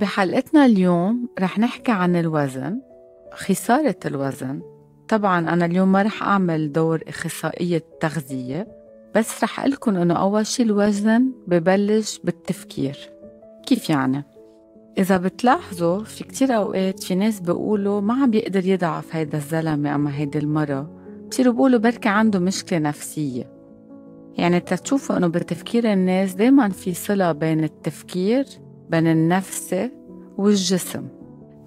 بحلقتنا اليوم رح نحكي عن الوزن خسارة الوزن. طبعا أنا اليوم ما رح أعمل دور أخصائية تغذية بس رح أقلكم إنه أول شي الوزن ببلش بالتفكير. كيف يعني؟ إذا بتلاحظوا في كتير أوقات في ناس بيقولوا ما عم بيقدر يضعف هيدا الزلمة أما هيدي المرة. بصيروا بيقولوا بركي عنده مشكلة نفسية. يعني تتشوفوا إنه بتفكير الناس دايما في صلة بين التفكير بين النفس والجسم.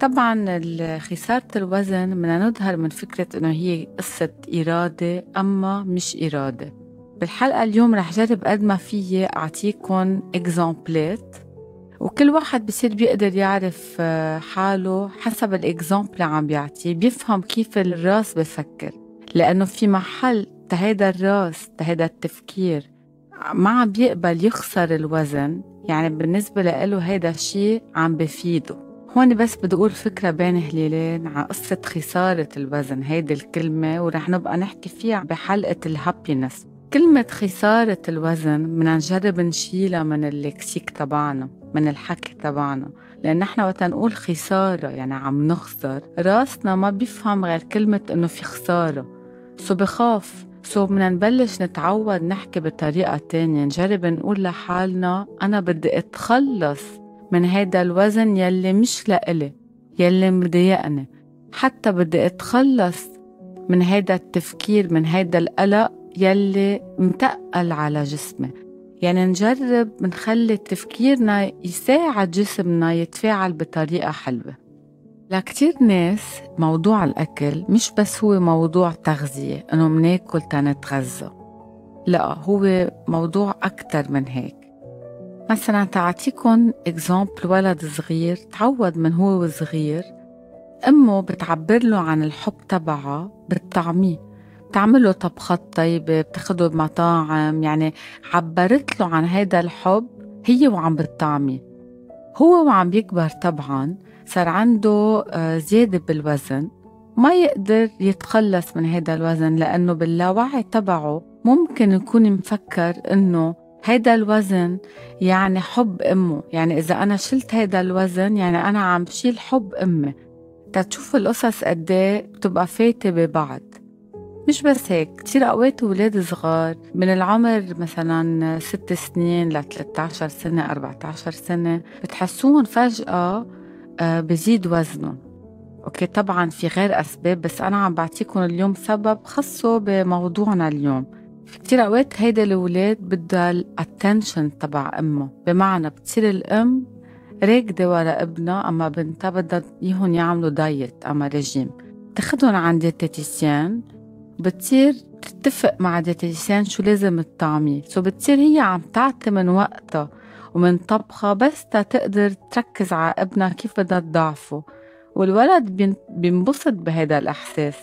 طبعا خسارة الوزن بدنا نظهر من فكرة إنه هي قصة إرادة أما مش إرادة. بالحلقة اليوم رح جرب قد ما فيي أعطيكم example ات وكل واحد بصير بيقدر يعرف آه، حاله حسب ال example اللي عم بيعطيه بيفهم كيف الرأس بفكر. لأنه في محل تهيدا الرأس تهيدا التفكير ما عم بيقبل يخسر الوزن. يعني بالنسبة له هيدا الشيء عم بفيده. هون بس بدي أقول فكرة بين هليلين على قصة خسارة الوزن هيدي الكلمة ورح نبقى نحكي فيها بحلقة الهابينس كلمة خسارة الوزن بدنا نجرب نشيلها من اللكسيك تبعنا من الحكي تبعنا. لأن نحن وقت نقول خسارة يعني عم نخسر راسنا ما بيفهم غير كلمة إنه في خسارة. so بخاف so بدنا نبلش نتعود نحكي بطريقة تانية. نجرب نقول لحالنا أنا بدي أتخلص من هيدا الوزن يلي مش لإلي يلي مضايقني. حتى بدي أتخلص من هيدا التفكير من هيدا القلق يلي متقل على جسمي. يعني نجرب نخلي تفكيرنا يساعد جسمنا يتفاعل بطريقة حلوة. لكتير ناس موضوع الأكل مش بس هو موضوع تغذية إنه مناكل تنتغذى لا هو موضوع أكتر من هيك. مثلا تعطيكم إكزامبل ولد صغير تعود من هو صغير أمه بتعبر له عن الحب تبعها بالطعمية. بتعمل له طبخات طيبة بتاخده بمطاعم يعني عبرت له عن هيدا الحب هي وعم بتطعمي هو وعم بيكبر طبعا صار عنده آه، زيادة بالوزن ما يقدر يتخلص من هيدا الوزن لأنه باللاوعي تبعه ممكن يكون مفكر إنه هيدا الوزن يعني حب أمه. يعني إذا أنا شلت هيدا الوزن يعني أنا عم بشيل حب أمي. تتشوف القصص قد إيه بتبقى فايتة ببعض. مش بس هيك كتير أوقات ولاد صغار من العمر مثلا ست سنين ل 13 سنة 14 سنة بتحسوهم فجأة بزيد وزنهم okay طبعا في غير أسباب بس أنا عم بعطيكم اليوم سبب خصه بموضوعنا اليوم. في كتير أوقات هيدا الأولاد بدها ال attention تبع أمه. بمعنى بتصير الأم راكدة ورا ابنها أما بنتها بدها اياهم يعملوا diet أما ريجيم تاخدهم عند dietitian بتصير تتفق مع dietitian شو لازم الطعمية so بتصير هي عم تعطي من وقتها ومن طبخة بس تقدر تركز على ابنها كيف بدها تضعفه. والولد بينبسط بهذا الإحساس.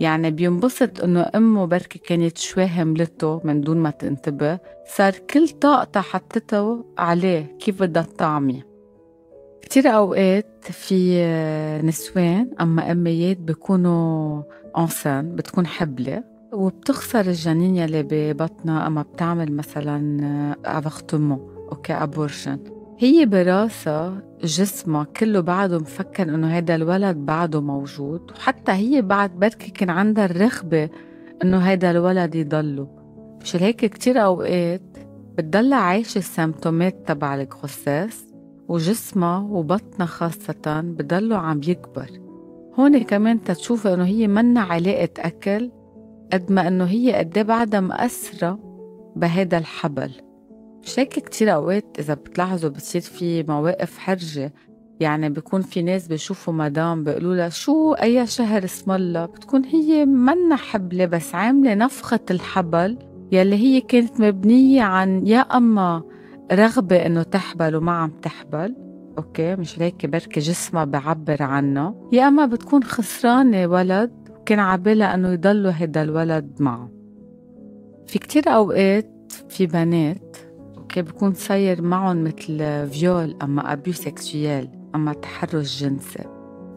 يعني بينبسط إنه أمه بركي كانت شوي هملته من دون ما تنتبه. صار كل طاقتها حطته عليه كيف بدها تطعميه كتير أوقات في نسوان أما أميات بيكونوا enceintes بتكون حبلة. وبتخسر الجنين يلي ببطنها أما بتعمل مثلا avortement OK abortion هي براسها جسمها كله بعده مفكر إنه هذا الولد بعده موجود وحتى هي بعد بركي كان عندها الرغبة إنه هذا الولد يضله. مش هيك كتير أوقات بتضلها عايشة السيمتومات تبع الغصاص وجسمها وبطنها خاصة بضلوا عم يكبر. هون كمان تتشوف إنه هي منا علاقة أكل قد ما إنه هي قد إيه بعدها مأثرة بهذا الحبل. هيك كتير أوقات إذا بتلاحظوا بتصير في مواقف حرجة. يعني بيكون في ناس بيشوفوا مدام بيقولوا لها شو أي شهر اسم الله؟ بتكون هي منا حبلة بس عاملة نفخة الحبل يلي هي كانت مبنية عن يا أما رغبة إنه تحبل وما عم تحبل. أوكي مش هيك بركي جسمها بعبر عنها يا أما بتكون خسرانة ولد كان عبالها إنه يضلوا هيدا الولد معه. في كتير أوقات في بنات OK بكون صاير معهم مثل viol أما abus sexuel أما تحرش جنسي.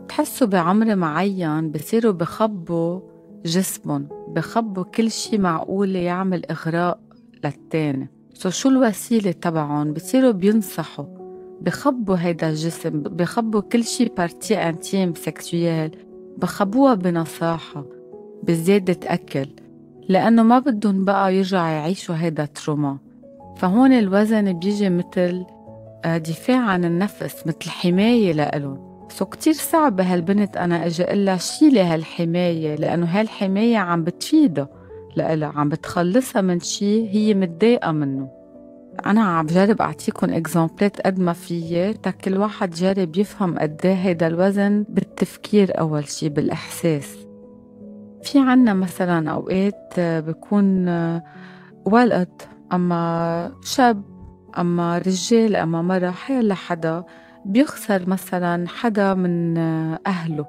بتحسوا بعمر معين بصيروا بخبوا جسمهم بخبوا كل شي معقول يعمل إغراء للتاني. so شو الوسيلة تبعهم؟ بصيروا بينصحوا بخبوا هيدا الجسم بخبوا كل شي partie intime sexuelle بخبوها بنصاحة بزيادة أكل. لأنه ما بدهم بقى يرجعوا يعيشوا هيدا trauma فهون الوزن بيجي مثل آه، دفاع عن النفس مثل حماية لإلهم. so كتير صعب هالبنت أنا أجي لها شيلي هالحماية لأنه هالحماية عم بتفيدها لإلها عم بتخلصها من شي هي متضايقة منه. أنا عم بجرب أعطيكم exemple ات قد ما فيي تا كل واحد جرب يفهم قد إيه هيدا الوزن بالتفكير أول شي بالإحساس. في عنا مثلا أوقات بكون ولد أما شاب أما رجال أما مرة حيلا حدا بيخسر مثلا حدا من أهله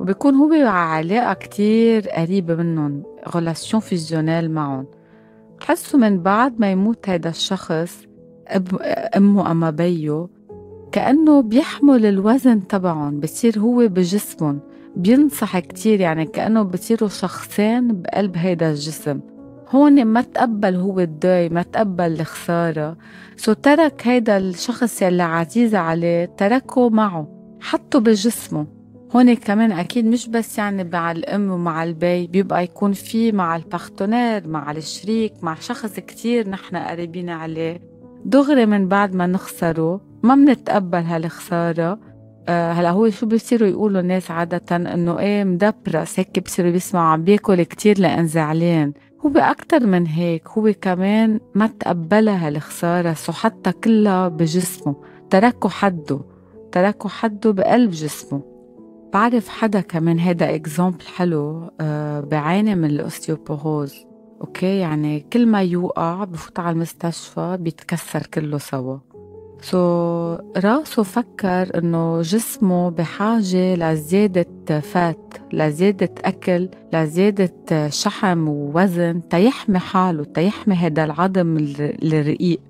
وبيكون هو علاقة كتير قريبة منهم relation fusionnelle معهم. بحسوا من بعد ما يموت هيدا الشخص أمه أما بيو كأنه بيحمل الوزن تبعهم بصير هو بجسمهم. بينصح كتير يعني كأنه بصيروا شخصين بقلب هيدا الجسم. هون ما تقبل هو ال deuil ما تقبل الخسارة. so ترك هيدا الشخص يلي عزيز عليه تركه معه حطه بجسمه. هون كمان أكيد مش بس يعني مع الأم ومع البي بيبقى يكون في مع ال partenaire مع الشريك مع شخص كتير نحن قريبين عليه. دغري من بعد ما نخسره ما منتقبل هالخسارة. آه هلا هو شو بيصيروا يقولوا الناس عادة؟ إنه إيه مدبرس هيك بيصيروا بيسمعوا عم بياكل كتير لأن زعلان هو أكتر من هيك هو كمان ما تقبلها هالخسارة حتى كلها بجسمه. تركوا حده تركوا حده بقلب جسمه. بعرف حدا كمان هيدا exemple حلو آه بعاني من ال ostéoporose. OK يعني كل ما يوقع بفوت على المستشفى بيتكسر كله سوا. so رأسه فكر إنه جسمه بحاجة لزيادة fat لزيادة أكل لزيادة شحم ووزن تيحمي حاله تيحمي هذا العظم الرقيق.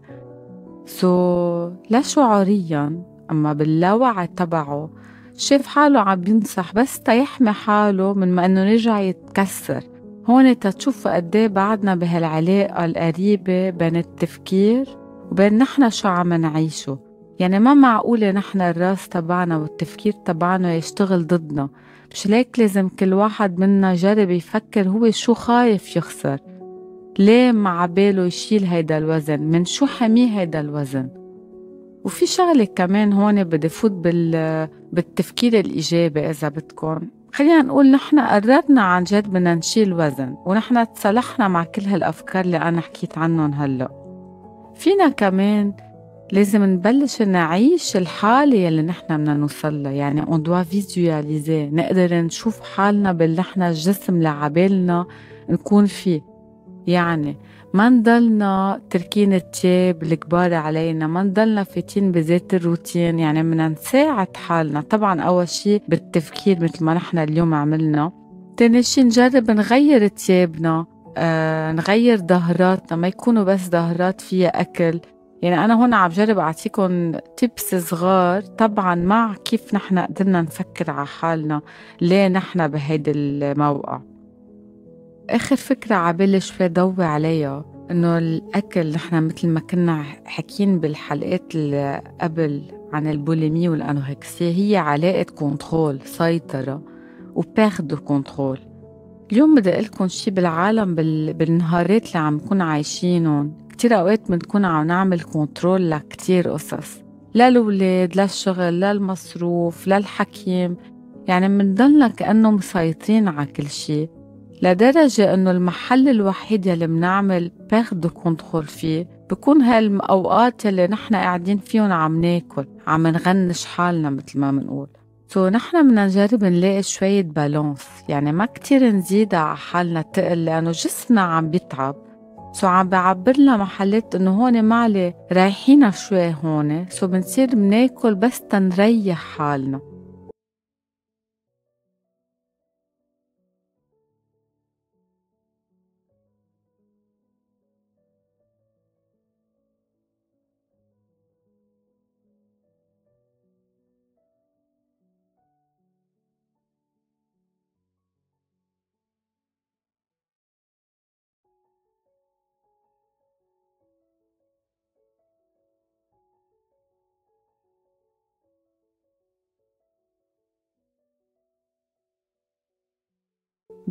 so لا شعوريا أما باللاوعي تبعه شاف حاله عم بينصح بس تيحمي حاله من ما إنه يرجع يتكسر. هون تتشوفوا قد إيه بعدنا بهالعلاقة القريبة بين التفكير وبين نحن شو عم نعيشه. يعني ما معقولة نحن الراس تبعنا والتفكير تبعنا يشتغل ضدنا. مش ليك لازم كل واحد منا جرب يفكر هو شو خايف يخسر. ليه مع باله يشيل هيدا الوزن؟ من شو حميه هيدا الوزن؟ وفي شغلة كمان هون بدي فوت بال... بالتفكير الإيجابي إذا بدكم. خلينا نقول نحن قررنا عن جد بدنا نشيل وزن ونحن تصالحنا مع كل هالأفكار اللي أنا حكيت عنهم هلأ. فينا كمان لازم نبلش نعيش الحالة يلي نحن بدنا نوصل لها. يعني on doit visualiser نقدر نشوف حالنا باللي نحن الجسم اللي عبالنا نكون فيه. يعني ما نضلنا تركين التياب الكبار علينا. ما نضلنا فاتين بذات الروتين. يعني بدنا نساعد حالنا. طبعا أول شيء بالتفكير مثل ما نحن اليوم عملنا. تاني شيء نجرب نغير تيابنا. آه نغير ظهراتنا ما يكونوا بس ظهرات فيها أكل. يعني أنا هون عم جرب أعطيكم tips صغار. طبعا مع كيف نحن قدرنا نفكر على حالنا ليه نحن بهيدي الموقع. آخر فكرة عبالي شوي ضوي عليها إنه الأكل نحن مثل ما كنا حكين بالحلقات اللي قبل عن ال boulimie وال anorexia هي علاقة control سيطرة و perte de contrôle اليوم بدي لكم شي بالعالم بال... بالنهارات اللي عم نكون عايشينهم. كتير أوقات بنكون عم نعمل contrôle لكتير قصص. لا الولاد لا الشغل لا المصروف لا الحكيم. يعني منضلنا كأنه مسيطرين على كل شي. لدرجة إنه المحل الوحيد يلي منعمل perte de contrôle فيه بكون هالأوقات يلي نحن قاعدين فيهم عم ناكل عم نغنج حالنا مثل ما منقول. so نحن بدنا نجرب نلاقي شوية balance يعني ما كتير نزيد على حالنا تقل لأنه جسمنا عم بيتعب. so عم بعبر لنا محلات إنه هون معلي رايحينا شوي هون. so بنصير بناكل بس تنريح حالنا.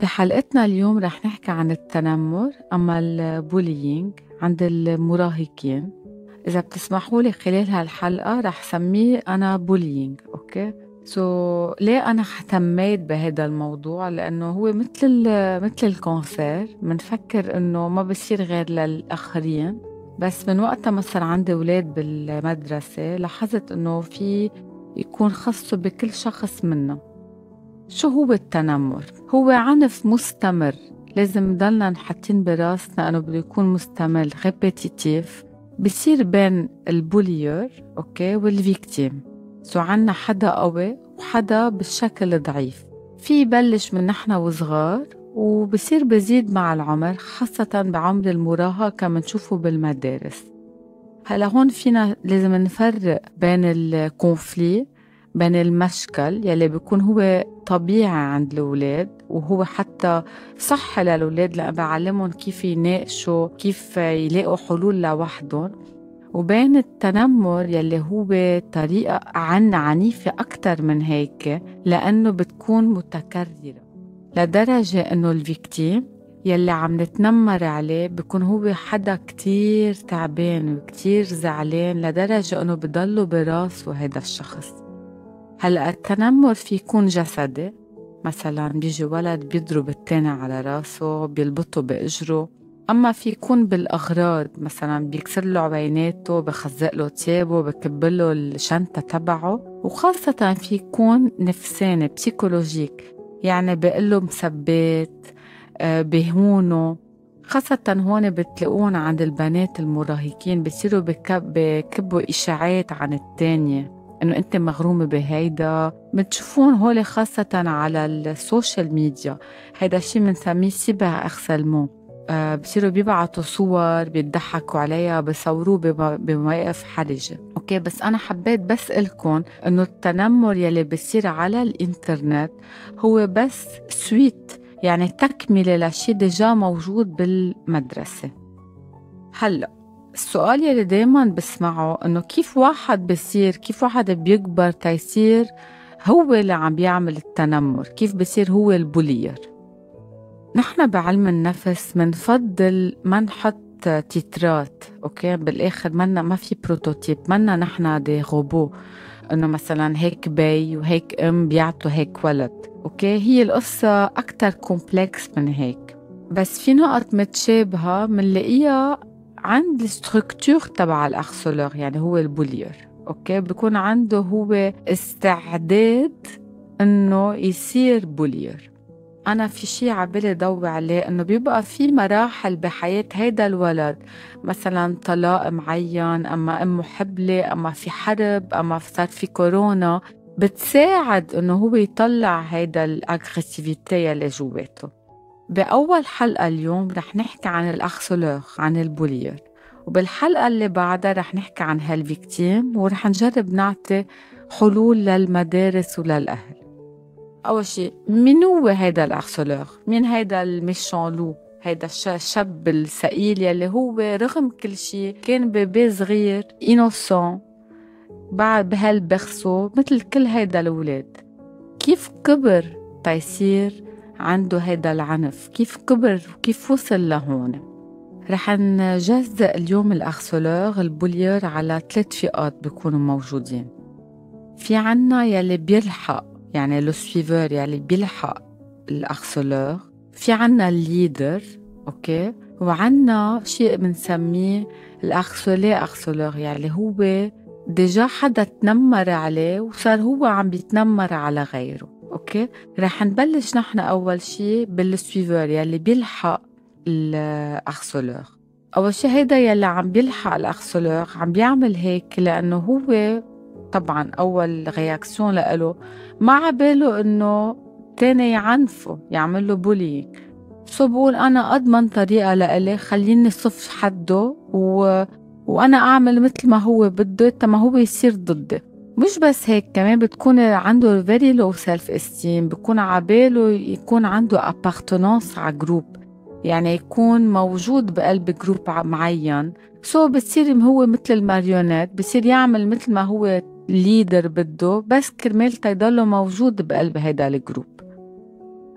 بحلقتنا اليوم رح نحكي عن التنمر أما ال bullying عند المراهقين. إذا بتسمحوا لي خلال هالحلقة رح سميه أنا bullying OK؟ so so, ليه أنا اهتميت بهذا الموضوع؟ لأنه هو مثل مثل ال cancer بنفكر إنه ما بصير غير للآخرين. بس من وقت ما صار عندي أولاد بالمدرسة لاحظت إنه في يكون خاصه بكل شخص منا. شو هو التنمر؟ هو عنف مستمر. لازم نضلنا نحطين براسنا إنه بده يكون مستمر répétitif بصير بين ال bullyer okay وال victime. so عنا حدا قوي وحدا بالشكل ضعيف. في يبلش من نحن وصغار وبصير بزيد مع العمر خاصة بعمر المراهقة منشوفه بالمدارس. هلا هون فينا لازم نفرق بين ال conflit بين المشكل يلي بيكون هو طبيعي عند الأولاد وهو حتى صح للأولاد لأن بعلمهم كيف يناقشوا كيف يلاقوا حلول لوحدهم. وبين التنمر يلي هو طريقة عن عنيفة أكتر من هيك لأنه بتكون متكررة. لدرجة أنه الفيكتيم يلي عم نتنمر عليه بكون هو حدا كتير تعبان وكتير زعلان لدرجة أنه بضله براسه هيدا الشخص. هلأ التنمر في يكون جسدي؟ مثلا بيجي ولد بيضرب التاني على راسه بيلبطه بإجره. أما في يكون بالأغراض مثلا بيكسر له عبيناته بخزق له تيابه بكب له الشنطة تبعه. وخاصة في يكون نفساني بسيكولوجيك يعني بيقول له مثبات آه، بهونه خاصة هون بتلاقون عند البنات المراهقين بصيروا بكبوا إشاعات عن التانية. إنه أنت مغرومة بهيدا. بتشوفون هول خاصة على ال social media. هيدا الشيء بنسميه cyber harcèlement آه بصيروا بيبعتوا صور بيضحكوا عليها بصوروه بمواقف حرجة. okay بس أنا حبيت بس لكم إنه التنمر يلي بصير على الإنترنت هو بس suite يعني تكملة لشيء déjà موجود بالمدرسة. هلأ السؤال يلي دايما بسمعه إنه كيف واحد بصير كيف واحد بيكبر تيصير هو اللي عم بيعمل التنمر؟ كيف بصير هو ال bullyer؟ نحن بعلم النفس منفضل ما نحط تيترات okay؟ بالآخر منا ما في prototype منا نحن des robots إنه مثلا هيك بي وهيك أم بيعطوا هيك ولد okay؟ هي القصة أكتر complexe من هيك. بس في نقط متشابهة منلاقيها عند ال structure تبع ال harceleur يعني هو ال bullyer okay؟ بيكون عنده هو استعداد إنه يصير bullyer أنا في شي عبالي ضوي عليه إنه بيبقى في مراحل بحياة هيدا الولد مثلا طلاق معين أما أمه حبلة أما في حرب أما صار في كورونا بتساعد إنه هو يطلع هيدا ال agressivité اللي جواته. بأول حلقة اليوم رح نحكي عن ال harceleur عن ال bullyer وبالحلقة اللي بعدها رح نحكي عن هال victime ورح نجرب نعطي حلول للمدارس وللأهل أول شيء مين هو هيدا ال harceleur؟ مين هيدا ال méchant loup؟ هيدا الشاب السئيل يلي هو رغم كل شيء كان bébé صغير innocent بعد بهال berceau مثل كل هيدا الأولاد كيف كبر تيصير عنده هيدا العنف كيف كبر وكيف وصل لهون؟ رح نجزء اليوم ال harceleur ال bullyer على ثلاث فئات بيكونوا موجودين. في عنا يلي بيلحق يعني le suiveur يلي بيلحق ال harceleur في عنا ال leader okay؟ وعنا شيء بنسميه ال harcelé harceleur يعني هو déjà حدا تنمر عليه وصار هو عم بيتنمر على غيره. okay؟ رح نبلش نحن أول شيء بال suiveur يلي بيلحق ال harceleur. أول شيء هيدا يلي عم بيلحق ال harceleur عم بيعمل هيك لأنه هو طبعا أول réaction لإله. ما عباله إنه تاني يعنفه يعمل له bullying so بقول أنا اضمن طريقة لإلي خليني صف حده و... وأنا أعمل مثل ما هو بده ما هو يصير ضدي مش بس هيك كمان بتكون عنده very low self esteem بكون عباله يكون عنده appartenance على groupe يعني يكون موجود بقلب groupe معين. so so بتصير هو مثل ال marionnette بصير يعمل مثل ما هو leader بده بس كرمال تيضله موجود بقلب هيدا ال groupe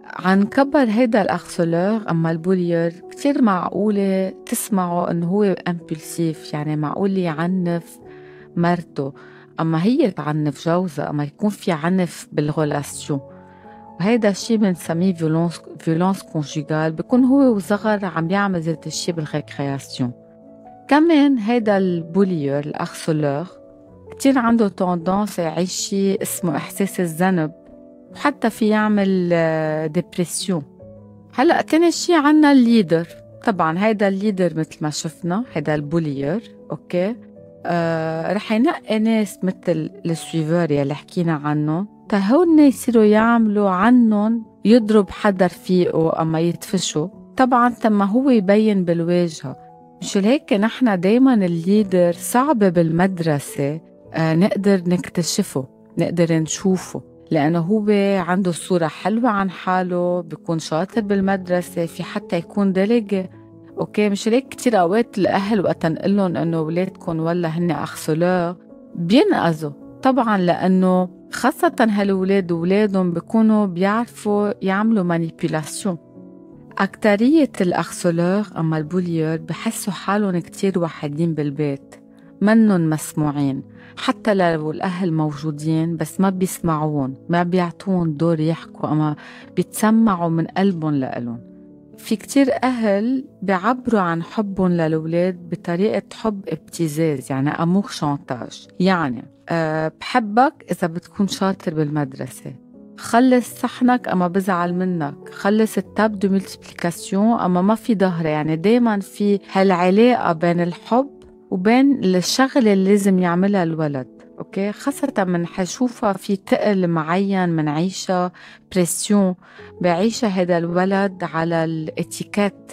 عن كبر هيدا ال harceleur أما ال bullyer كتير معقولة تسمعوا إنه هو impulsif يعني معقول يعنف مرته. أما هي تعنف جوزها أما يكون في عنف بال relation وهيدا الشيء بنسميه violence violence conjugale بيكون هو وصغر عم يعمل ذات الشيء بال récréation كمان هيدا ال bullyer ال harceleur كتير عنده tendance يعيش شيء اسمه إحساس الذنب وحتى في يعمل dépression هلأ تاني شي عنا ال leader طبعا هيدا ال leader مثل ما شفنا هيدا ال bullyer okay؟ آه رح ينقي ناس مثل ال suiveur يلي حكينا عنه. تا هون يصيروا يعملوا عنهم يضرب حدا رفيقه أما يدفشوا. طبعا تما هو يبين بالواجهة. مشان هيك نحن دايما ال leader صعب بالمدرسة آه نقدر نكتشفه نقدر نشوفه. لأنه هو عنده صورة حلوة عن حاله بيكون شاطر بالمدرسة في حتى يكون délégué okay مشان هيك كتير أوقات الأهل وقت نقول لهم انه اولادكم ولادهن harceleurs بينقزوا. طبعا لأنه خاصة هالولاد وولادهم بيكونوا بيعرفوا يعملوا manipulation أكترية ال harceleur أما ال bullyer بحسوا حالهم كتير وحيدين بالبيت منن مسموعين. حتى لو الأهل موجودين بس ما بيسمعوهم ما بيعطوهم دور يحكوا أما بيتسمعوا من قلبهم لإلهم. في كتير أهل بيعبروا عن حبهم للولاد بطريقة حب ابتزاز يعني amour chantage. يعني أه بحبك إذا بتكون شاطر بالمدرسة. خلص صحنك أما بزعل منك. خلص ال table de multiplication أما ما في ظهر. يعني دايما في هالعلاقة بين الحب وبين الشغلة اللي لازم يعملها الولد. okay؟ خاصة من حشوفها في تقل معين من عيشة pression بعيشها هذا الولد على الاتيكيت.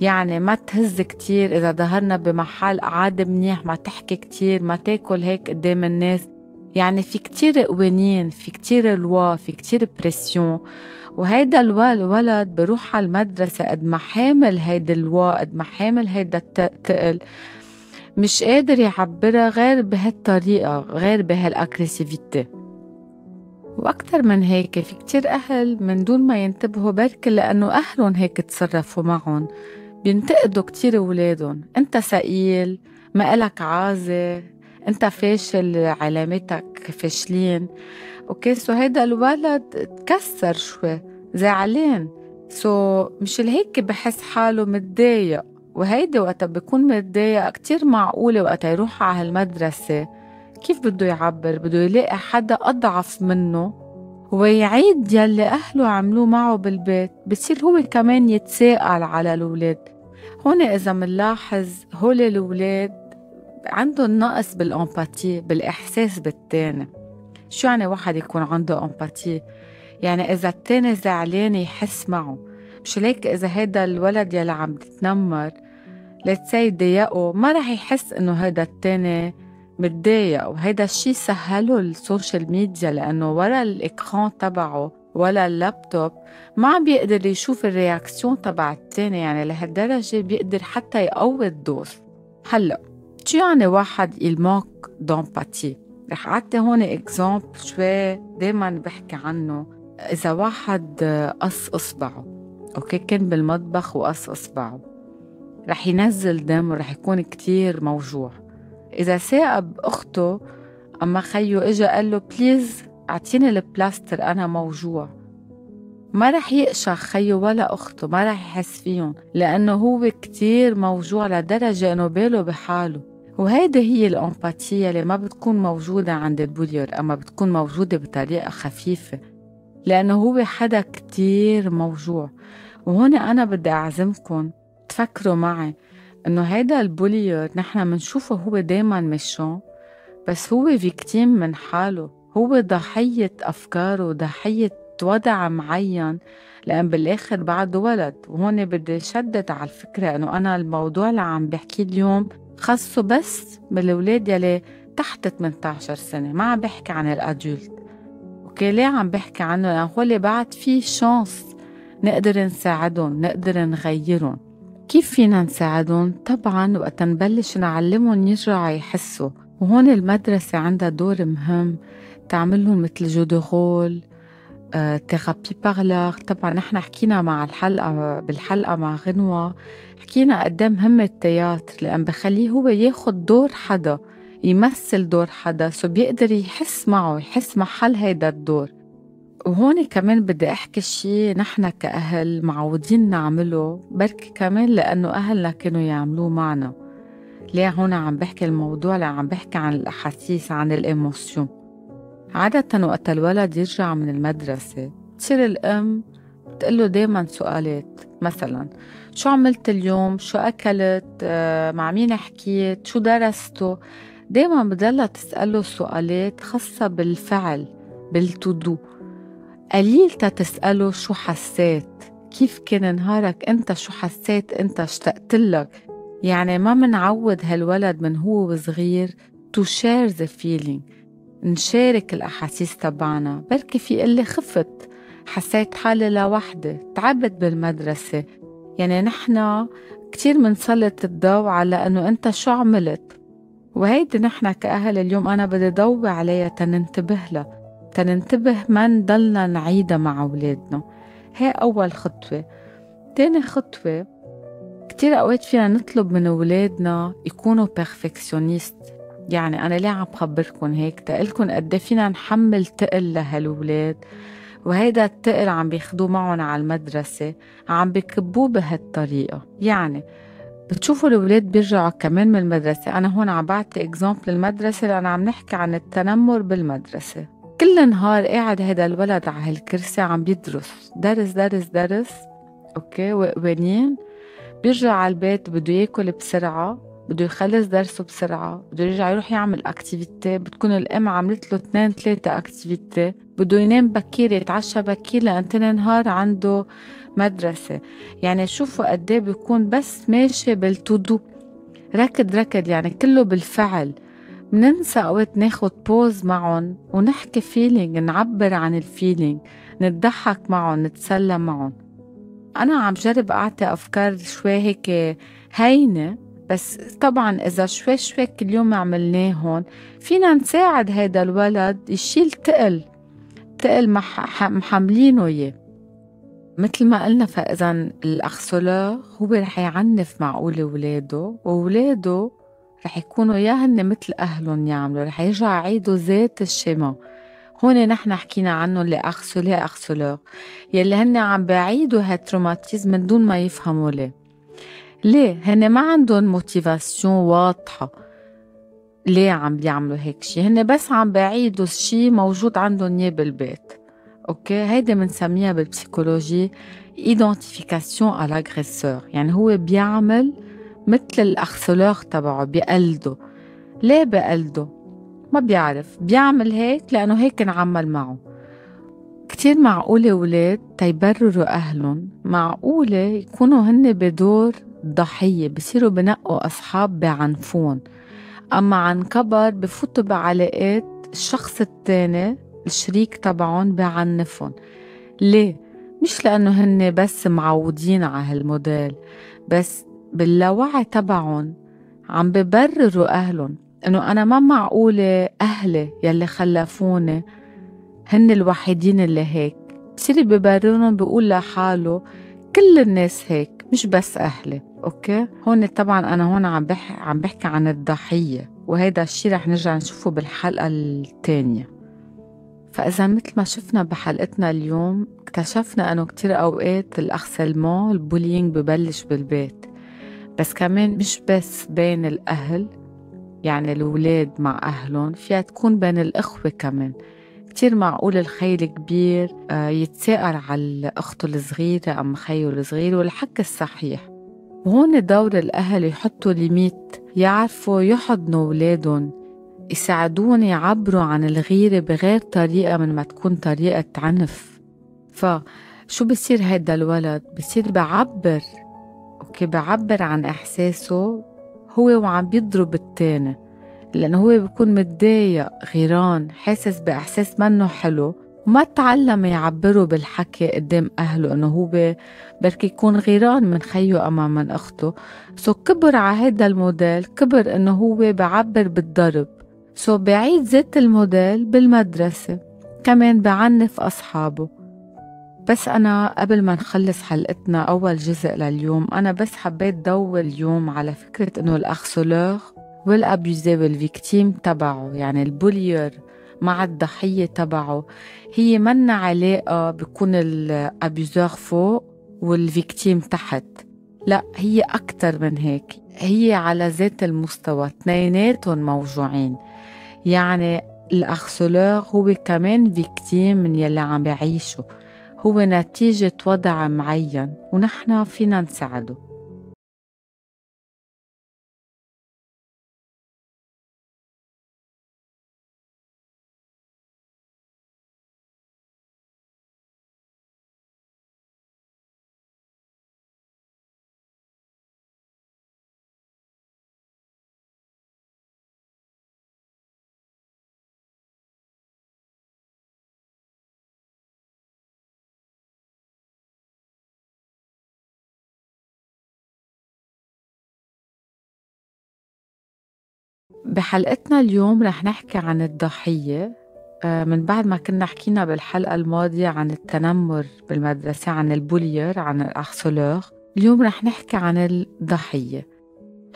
يعني ما تهز كتير إذا ظهرنا بمحل قعاد منيح ما تحكي كتير ما تاكل هيك قدام الناس. يعني في كتير قوانين في كتير lois في كتير pression وهيدا الولد بروح على المدرسة قد ما حامل هيدا ال lois قد ما حامل هيدا التقل مش قادر يعبرها غير بهالطريقة غير بهال agressivité وأكتر من هيك في كتير أهل من دون ما ينتبهوا بركي لأنه أهلهم هيك تصرفوا معهم. بينتقدوا كتير ولادهم أنت سئيل ما إلك عازة أنت فاشل علاماتك فاشلين. okay so هيدا الولد تكسر شوي زعلان. so مش هيك بحس حاله متضايق. وهيدي وقتها بيكون متضايق كتير معقولة وقتها يروح على هالمدرسة. كيف بده يعبر؟ بده يلاقي حدا أضعف منه. ويعيد يلي أهله عملوه معه بالبيت. بصير هو كمان يتساءل على الأولاد هون إذا منلاحظ هول الأولاد عندهم نقص بالأمباتي بالإحساس بالتاني. شو يعني واحد يكون عنده أمباتي يعني إذا التاني زعلان يحس معه. مش ليك إذا هيدا الولد يلي عم تتنمر. let's say ضايقه ما رح يحس إنه هيدا التاني متضايق. وهيدا الشي سهله ال social media لأنه ورا ال écran تبعه ولا اللابتوب ما عم بيقدر يشوف ال réaction تبع التاني. يعني لهالدرجة بيقدر حتى يقوي الدور. هلأ شو يعني واحد il manque d'empathie رح أعطي هون exemple شوي دايما بحكي عنه. إذا واحد قص إصبعه okay كان بالمطبخ وقص إصبعه. رح ينزل دم ورح يكون كتير موجوع. إذا ساقب أخته أما خيو إجا قال له please أعطيني البلاستر أنا موجوع. ما رح يقشع خيو ولا أخته ما رح يحس فيهم لأنه هو كتير موجوع لدرجة إنه باله بحاله. وهيدي هي ال empathie اللي ما بتكون موجودة عند ال bullyer أما بتكون موجودة بطريقة خفيفة لأنه هو حدا كتير موجوع. وهون أنا بدي أعزمكم تفكروا معي إنه هيدا ال bullyer نحن منشوفه هو دايما méchant بس هو victime من حاله. هو ضحية أفكاره ضحية وضع معين لأن بالآخر بعده ولد. وهون بدي شدد على الفكرة إنه أنا الموضوع اللي عم بحكيه اليوم خاصه بس بالولاد يلي تحت 18 سنة ما عم بحكي عن ال adultes. okay ليه عم بحكي عنه؟ لأن هول بعد في chance نقدر نساعدهم نقدر نغيرهم. كيف فينا نساعدهم؟ طبعا وقت نبلش نعلمهم يرجعوا يحسوا. وهون المدرسة عندها دور مهم تعملهم مثل jeux thérapie par l'art طبعا نحن حكينا مع الحلقة بالحلقة مع غنوة حكينا قد مهم ال théâtre لأن بخليه هو ياخد دور حدا يمثل دور حدا so بيقدر يحس معه يحس محل هيدا الدور. وهون كمان بدي أحكي شيء نحن كأهل معودين نعمله بركي كمان لأنه أهلنا كانوا يعملوه معنا. ليه هون عم بحكي الموضوع؟ لأ عم بحكي عن الأحاسيس عن ال émotions. عادة وقت الولد يرجع من المدرسة تصير الأم بتقله دايما سؤالات. مثلا شو عملت اليوم؟ شو أكلت؟ آه، مع مين حكيت؟ شو درستوا؟ دايما بضلها تسأله سؤالات خاصة بالفعل بالتودو قليل تسأله شو حسيت؟ كيف كان نهارك؟ انت شو حسيت؟ انت اشتقت لك؟ يعني ما منعود هالولد من هو وصغير to share the feeling نشارك الأحاسيس تبعنا. بركي في اللي خفت. حسيت حالي لوحدي تعبت بالمدرسة. يعني نحنا كتير منسلط الضوء على أنه أنت شو عملت. وهيدي نحنا كأهل اليوم أنا بدي ضوي عليها تننتبه لها. تننتبه ما نضلنا نعيدها مع أولادنا. هي أول خطوة. تاني خطوة كتير أوقات فينا نطلب من أولادنا يكونوا بيرفكسيونيست يعني أنا ليه عم خبركن هيك؟ تقلكن قد إيه فينا نحمل تقل لهالولاد وهيدا التقل عم بياخدوه معهم على المدرسة عم بكبوه بهالطريقة. يعني بتشوفوا الولاد بيرجعوا كمان من المدرسة. أنا هون عم بعطي exemple المدرسة لأن عم نحكي عن التنمر بالمدرسة. كل نهار قاعد هيدا الولد على هالكرسي عم بيدرس. درس درس درس. okay وقوانين بيرجع على البيت بده ياكل بسرعة بده يخلص درسه بسرعة بده يرجع يروح يعمل activité بتكون الأم عملت له اثنين ثلاثة activités بده ينام بكير يتعشى بكير لأن تاني نهار عنده مدرسة. يعني شوفوا قد إيه بيكون بس ماشي بال to do ركض ركض. يعني كله بالفعل. مننسى أوقات ناخد pause معهم ونحكي feeling نعبر عن ال feeling نضحك معهم نتسلى معهم. أنا عم جرب أعطي أفكار شوي هيك هينة بس طبعا إذا شوي شوي كل يوم عملناهن فينا نساعد هيدا الولد يشيل تقل تقل محملينه إياه. مثل ما قلنا فإذا الأخ هو رح يعنف معقول ولاده وولاده رح يكونوا يا هن مثل أهلهم يعملوا رح يرجعوا يعيدوا ذات الشيما هون نحن حكينا عنهم اللي harceleurs harceleurs يلي هن عم بعيدوا هال traumatisme من دون ما يفهموا ليه. ليه؟ هن ما عندهم motivation واضحة ليه عم بيعملوا هيك شي. هن بس عم بعيدوا شي موجود عندهم إياه بالبيت. okay؟ هيدي بنسميها بال psychologie identification على يعني هو بيعمل مثل ال harceleur تبعه بيقلده. ليه بقلده؟ ما بيعرف. بيعمل هيك لأنه هيك انعمل معه. كتير معقولة ولاد تيبرروا أهلهم. معقولة يكونوا هن بدور ضحية بصيروا بنقوا أصحاب بعنفون أما عن كبر بفوتوا بعلاقات الشخص التاني الشريك تبعهم بعنفهم ليه؟ مش لأنه هن بس معودين على هالموديل بس باللاوعي تبعهم عم ببرروا أهلهم. إنه أنا ما معقولة أهلي يلي خلفوني هن الوحيدين اللي هيك. بصير ببررهم بيقول لحاله كل الناس هيك مش بس أهلي okay؟ هون طبعا أنا هون عم بحكي عم بحكي عن الضحية وهيدا الشيء رح نرجع نشوفه بالحلقة الثانية فإذا مثل ما شفنا بحلقتنا اليوم اكتشفنا أنه كتير أوقات ال harcèlement ال bullying ببلش بالبيت. بس كمان مش بس بين الأهل يعني الولاد مع أهلهم فيها تكون بين الإخوة كمان. كتير معقول الخي الكبير آه، يتساءل على أخته الصغيرة أم خيه الصغير والحكي الصحيح. وهون دور الأهل يحطوا ليميت يعرفوا يحضنوا ولادهم يساعدون يعبروا عن الغيرة بغير طريقة من ما تكون طريقة عنف. فشو بصير هيدا الولد؟ بصير بعبر okay بعبر عن إحساسه هو وعم بيضرب التاني لأنه هو بيكون متضايق غيران حاسس بإحساس منه حلو وما تعلم يعبره بالحكي قدام أهله إنه هو بركي يكون غيران من خيه اما من أخته. so كبر على هذا الموديل كبر إنه هو بعبر بالضرب. so بعيد ذات الموديل بالمدرسة كمان بعنف أصحابه. بس أنا قبل ما نخلص حلقتنا أول جزء لليوم أنا بس حبيت ضوي اليوم على فكرة إنه ال harceleur وال abuseur وال victime تبعه يعني ال bullyer مع الضحية تبعه هي منا علاقة بكون ال abuseur فوق وال victime تحت. لا هي أكتر من هيك هي على ذات المستوى اثنيناتهم موجوعين. يعني الأخسولور هو كمان فيكتيم من يلي عم بعيشه. هو نتيجة وضع معين ونحن فينا نساعده. بحلقتنا اليوم رح نحكي عن الضحية. آه، من بعد ما كنا حكينا بالحلقة الماضية عن التنمر بالمدرسة عن ال bullyer عن ال harceleur اليوم رح نحكي عن الضحية.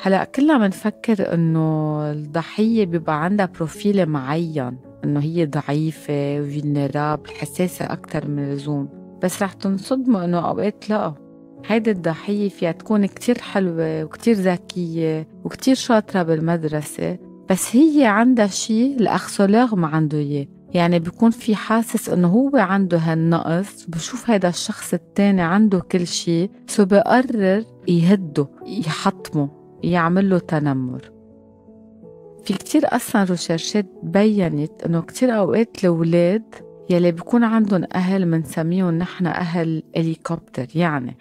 هلا كلنا بنفكر إنه الضحية بيبقى عندها profil معين إنه هي ضعيفة و vulnérable حساسة أكتر من اللزوم. بس رح تنصدموا إنه أوقات لا. هيدي الضحية فيها تكون كتير حلوة وكتير ذكية وكتير شاطرة بالمدرسة بس هي عندها شي الأخسولوغ ما عنده إياه. يعني بيكون في حاسس إنه هو عنده هالنقص بشوف هذا الشخص التاني عنده كل شيء سو بقرر يهده يحطمه يعمل له تنمر. في كتير أصلا روشرشات بينت إنه كتير أوقات الأولاد يلي بيكون عندهم أهل منسميهم نحن أهل هليكوبتر يعني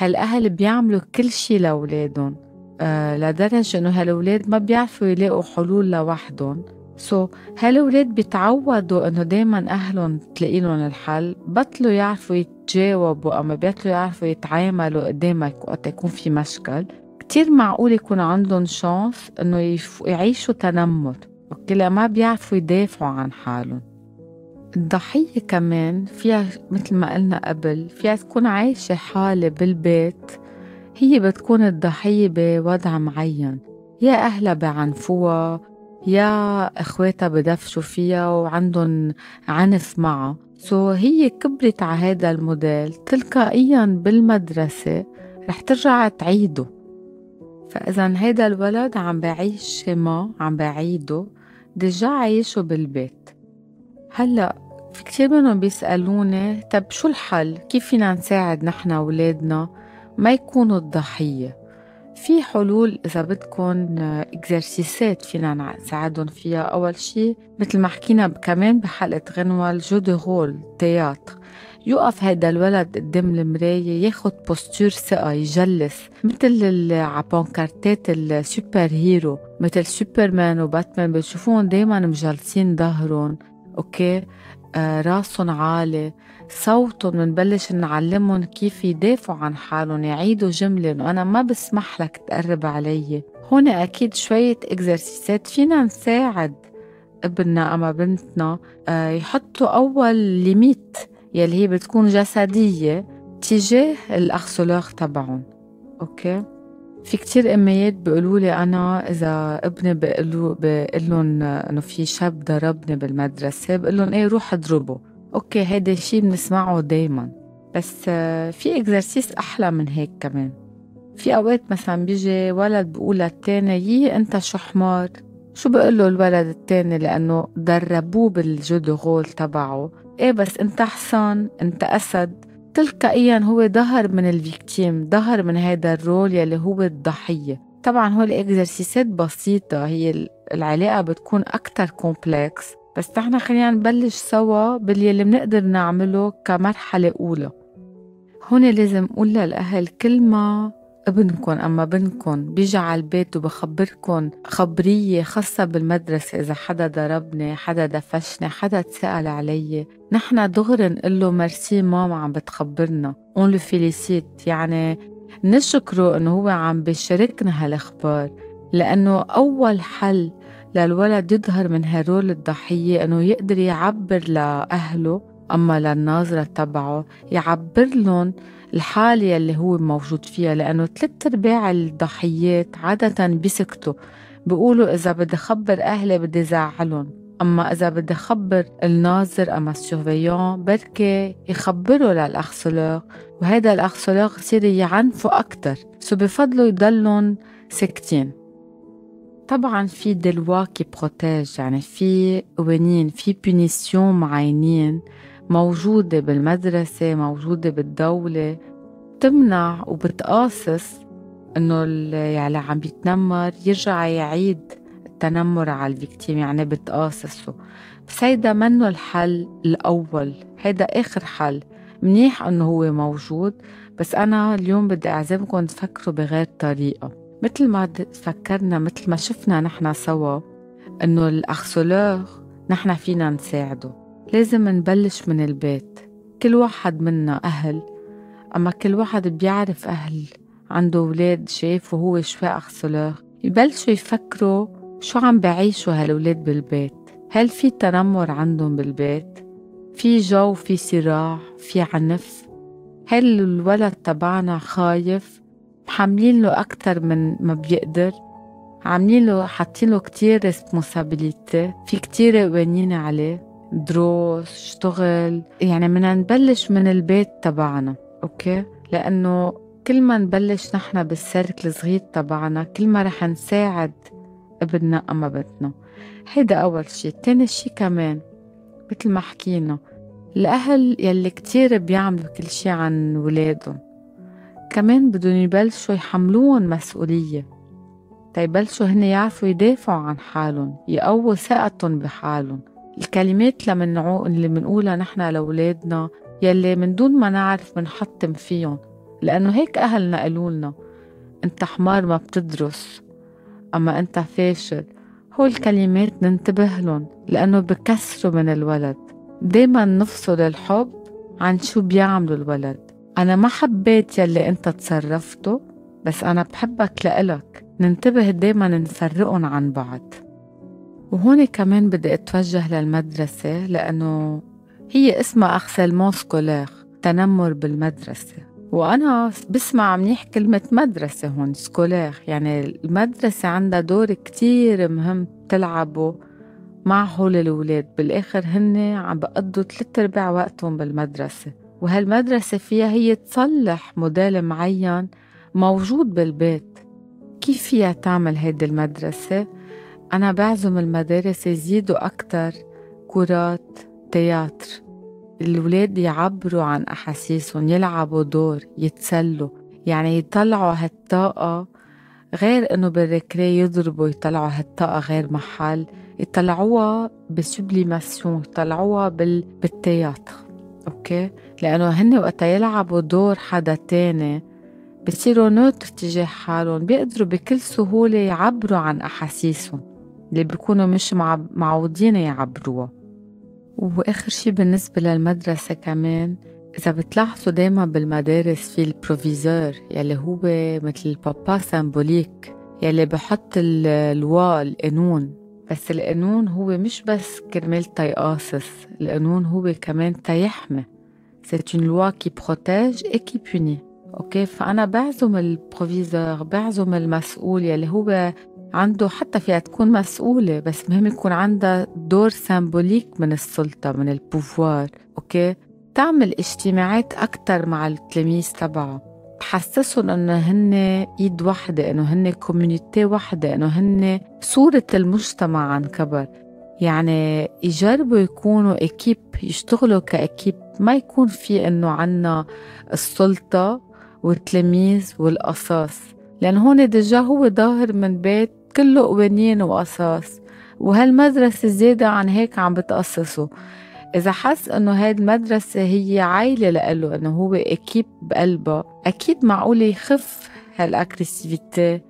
هالأهل بيعملوا كل شي لأولادهم. آه لدرجة إنه هالأولاد ما بيعرفوا يلاقوا حلول لوحدهم. so, هالولاد بيتعودوا إنه دايما أهلهم تلاقي لهم الحل. بطلوا يعرفوا يتجاوبوا أما بيطلوا يعرفوا يتعاملوا قدامك وقت يكون في مشكل. كتير معقول يكون عندهم chance إنه يعيشوا تنمر. okay ما بيعرفوا يدافعوا عن حالهم. الضحية كمان فيها مثل ما قلنا قبل فيها تكون عايشة حالة بالبيت هي بتكون الضحية بوضع معين. يا أهلها بعنفوها يا إخواتها بدفشوا فيها وعندهم عنف معها. so هي كبرت على هذا الموديل. تلقائيا بالمدرسة رح ترجع تعيده. فإذا هيدا الولد عم بعيش شما عم بعيده. déjà عايشه بالبيت. هلا في كتير منهم بيسألوني طب شو الحل؟ كيف فينا نساعد نحن أولادنا ما يكونوا الضحية؟ في حلول إذا بدكم exercice ات فينا نساعدهم فيها أول شي مثل ما حكينا كمان بحلقة غنوة ال jeu de rôle théâtre يوقف هيدا الولد قدام المراية ياخد posture ثقة يجلس مثل عبانكارتات ال super hero مثل سوبرمان وباتمان بتشوفون دايما مجلسين ظهرهم okay؟ آه راسهم عالي. صوتهم منبلش نعلمهم كيف يدافعوا عن حالهم يعيدوا جملة أنا ما بسمح لك تقرب علي. هون أكيد شوية exercice ات. فينا نساعد ابننا أما بنتنا. آه يحطوا أول limite يلي هي بتكون جسدية تجاه ال harceleur تبعهم. okay؟ في كتير أميات بيقولوا لي أنا إذا ابني بقول لهم إنه في شاب ضربني بالمدرسة بقول لهم إيه روح اضربه. okay هيدا الشيء بنسمعه دايما. بس في exercice أحلى من هيك كمان. في أوقات مثلا بيجي ولد بيقول للتاني يي أنت شو حمار؟ شو بقول الولد التاني؟ لأنه دربوه بال jeu de rôle تبعه. إيه بس أنت حصان أنت أسد. تلقائيا هو ظهر من ال victime ظهر من هذا ال rôle يلي هو الضحية. طبعا هو ال exercice ات بسيطة هي العلاقة بتكون أكتر complexe بس نحن خلينا نبلش سوا باللي بنقدر نعمله كمرحلة أولى. هون لازم أقول للأهل كل ما ابنكم أما بنكم بيجي على البيت وبخبركن خبرية خاصة بالمدرسة إذا حدا ضربني حدا دفشني حدا تسأل علي نحن دغري نقول له ميرسي ماما عم بتخبرنا on le félicite يعني نشكره إنه هو عم بيشاركنا هالأخبار لأنه أول حل للولد يظهر من هرول الضحية إنه يقدر يعبر لأهله أما للناظرة تبعه يعبر لهم الحالة يلي هو موجود فيها لأنه ثلاث أرباع الضحيات عادة بيسكتوا. بيقولوا إذا بدي خبر أهلي بدي زعلهم. أما إذا بدي خبر الناظر أما السورفيون بركي يخبروا للأخسولوغ وهيدا الأخسولوغ يصير يعنفوا أكتر. so بفضلوا يضلون ساكتين. طبعا في des lois qui protègent يعني في قوانين في punition معينين. موجودة بالمدرسة موجودة بالدولة بتمنع وبتقاصص إنه يعني عم بيتنمر يرجع يعيد التنمر على ال victime يعني بتقاصصه. بس هيدا منه الحل الأول هيدا آخر حل. منيح إنه هو موجود بس أنا اليوم بدي أعزمكم تفكروا بغير طريقة. مثل ما فكرنا مثل ما شفنا نحن سوا إنه الاخسولوغ نحن فينا نساعده. لازم نبلش من البيت. كل واحد منا أهل. أما كل واحد بيعرف أهل عنده أولاد شايفه هو شوي أخسولوغ يبلشوا يفكروا شو عم بعيشوا هالولاد بالبيت. هل في تنمر عندهم بالبيت؟ في جو في صراع في عنف؟ هل الولد تبعنا خايف؟ محملين له أكتر من ما بيقدر؟ عاملين له حاطين له كتير في كتير قوانين عليه. دروس اشتغل يعني بدنا نبلش من البيت تبعنا okay؟ لأنه كل ما نبلش نحن بال cercle الصغير تبعنا كل ما رح نساعد ابننا أما بنتنا. هيدا أول شي. تاني شي كمان مثل ما حكينا الأهل يلي كتير بيعملوا كل شي عن ولادهم كمان بدهم يبلشوا يحملوهم مسؤولية. تيبلشوا هن يعرفوا يدافعوا عن حالهم يقووا ثقتهم بحالهم. الكلمات لمنعو اللي منقولها نحن لأولادنا يلي من دون ما نعرف منحطم فيهم. لأنه هيك أهلنا قالولنا أنت حمار ما بتدرس أما أنت فاشل. هو الكلمات ننتبه لهم لأنه بكسروا من الولد. دايما نفصل الحب عن شو بيعملوا الولد. أنا ما حبيت يلي أنت تصرفته بس أنا بحبك لإلك. ننتبه دايما نفرقهم عن بعض. وهون كمان بدي أتوجه للمدرسة لأنه هي اسمها أخسلمون سكولير تنمر بالمدرسة. وأنا بسمع منيح كلمة مدرسة هون سكولير. يعني المدرسة عندها دور كتير مهم تلعبه مع هول الأولاد بالآخر هن عم بقضوا ثلاث أرباع وقتهم بالمدرسة. وهالمدرسة فيها هي تصلح موديل معين موجود بالبيت. كيف فيها تعمل هيدي المدرسة؟ أنا بعزم المدارس يزيدوا أكتر كرات théâtre. الولاد يعبروا عن أحاسيسهم يلعبوا دور يتسلوا يعني يطلعوا هالطاقة غير إنه بال récré يضربوا يطلعوا هالطاقة غير محل يطلعوها ب sublimation يطلعوها بال... بال théâtre okay؟ لأنه هن وقتا يلعبوا دور حدا تاني بصيروا neutre تجاه حالهم بيقدروا بكل سهولة يعبروا عن أحاسيسهم. اللي بيكونوا مش معودين يعبروها وآخر شي بالنسبة للمدرسة كمان إذا بتلاحظوا دايما بالمدارس في ال proviseur يلي هو مثل ال papa symbolique يلي بحط la loi القانون. بس القانون هو مش بس كرمال تيقاصص القانون هو كمان تيحمي. c'est une loi qui protège et qui punit okay؟ فأنا بعزم ال proviseur بعزم المسؤول يلي هو عنده حتى فيها تكون مسؤولة بس مهم يكون عندها دور symbolique من السلطة من ال pouvoir okay؟ تعمل اجتماعات أكتر مع التلاميذ تبعها. تحسسهم إنه هن إيد وحده إنه هن community وحده إنه هن صورة المجتمع عن كبر. يعني يجربوا يكونوا équipe يشتغلوا ك équipe ما يكون في إنه عنا السلطة والتلاميذ والقصاص. لأن هون déjà هو ظاهر من بيت كله قوانين وقصص وهالمدرسة زيادة عن هيك عم بتقصصه. إذا حس إنه هاي المدرسة هي عائلة لإله إنه هو أكيد بقلبه أكيد معقول يخف هال agressivité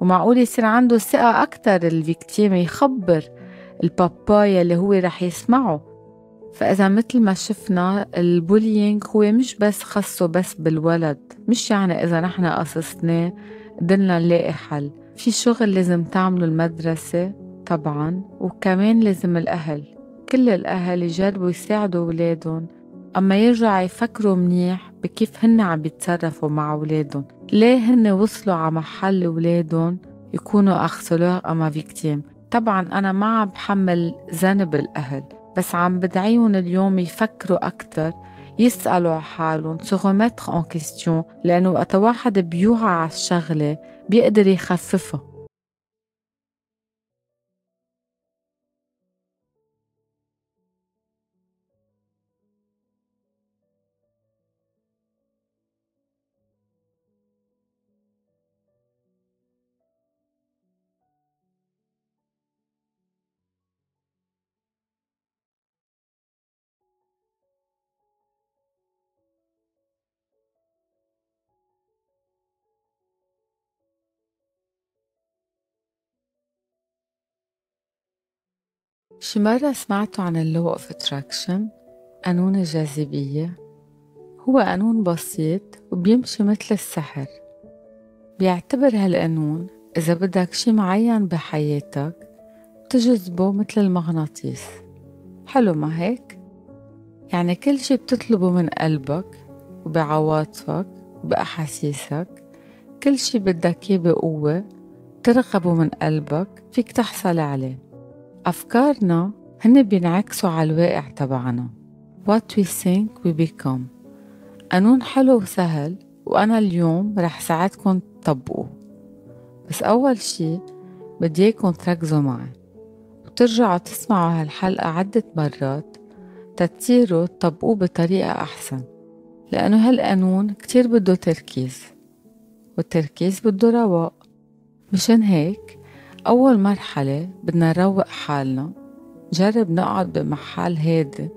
ومعقول يصير عنده ثقة أكتر ال victime يخبر البابا يلي هو رح يسمعه. فإذا مثل ما شفنا ال bullying هو مش بس خصه بس بالولد مش يعني إذا نحن قصصناه قدرنا نلاقي حل. في شغل لازم تعمله المدرسة طبعا وكمان لازم الأهل. كل الأهل يجربوا يساعدوا أولادهم. أما يرجع يفكروا منيح بكيف هن عم بيتصرفوا مع أولادهم. ليه هن وصلوا على محل أولادهم يكونوا harceleurs أما victime طبعا أنا ما عم بحمل ذنب الأهل بس عم بدعيهم اليوم يفكروا أكتر يسألوا حالهم se mettre en question لأنه وقت واحد بيوعى على الشغلة بيقدر يخففها شي مرة سمعتوا عن ال law of attraction قانون الجاذبية هو قانون بسيط وبيمشي مثل السحر. بيعتبر هالقانون إذا بدك شي معين بحياتك بتجذبه مثل المغناطيس. حلو ما هيك؟ يعني كل شي بتطلبه من قلبك وبعواطفك وبأحاسيسك. كل شي بدك إياه بقوة ترغبه من قلبك فيك تحصل عليه. أفكارنا هن بينعكسوا على الواقع تبعنا. What we think we become. قانون حلو وسهل وأنا اليوم رح ساعدكم تطبقوه. بس أول شي بدي إياكم تركزوا معي. وترجعوا تسمعوا هالحلقة عدة مرات تتصيروا تطبقوه بطريقة أحسن. لأنه هالقانون كتير بده تركيز والتركيز بده رواق. مشان هيك أول مرحلة بدنا نروق حالنا جرب نقعد بمحل هادي.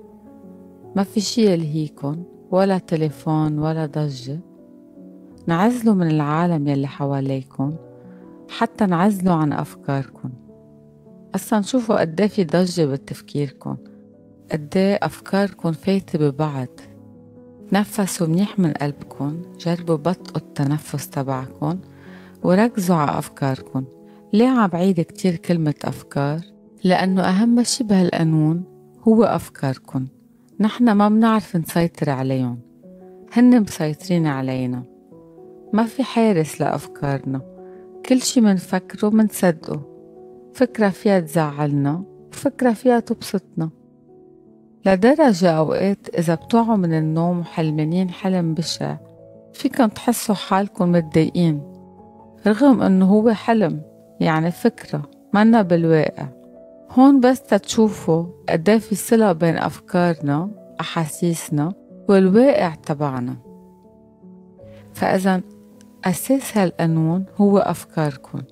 ما في شي يلهيكن ولا تليفون ولا ضجة. نعزلوا من العالم يلي حواليكن حتى نعزلوا عن أفكاركن. أصلا شوفوا قديه في ضجة بتفكيركن قديه أفكاركن فايتة ببعض. تنفسوا منيح من قلبكن جربوا بطئوا التنفس تبعكن وركزوا على أفكاركن. ليه عم بعيد كتير كلمة أفكار؟ لأنه أهم شي بهالقانون هو أفكاركن. نحن ما بنعرف نسيطر عليهم هن مسيطرين علينا. ما في حارس لأفكارنا كل شي منفكره منصدقه. فكرة فيها تزعلنا وفكرة فيها تبسطنا. لدرجة أوقات إذا بتوعوا من النوم وحلمانين حلم بشع فيكن تحسوا حالكم متضايقين رغم إنه هو حلم. يعني فكرة منا بالواقع. هون بس تتشوفوا قد في صلة بين أفكارنا أحاسيسنا والواقع تبعنا. فإذا أساس هالقانون هو أفكاركن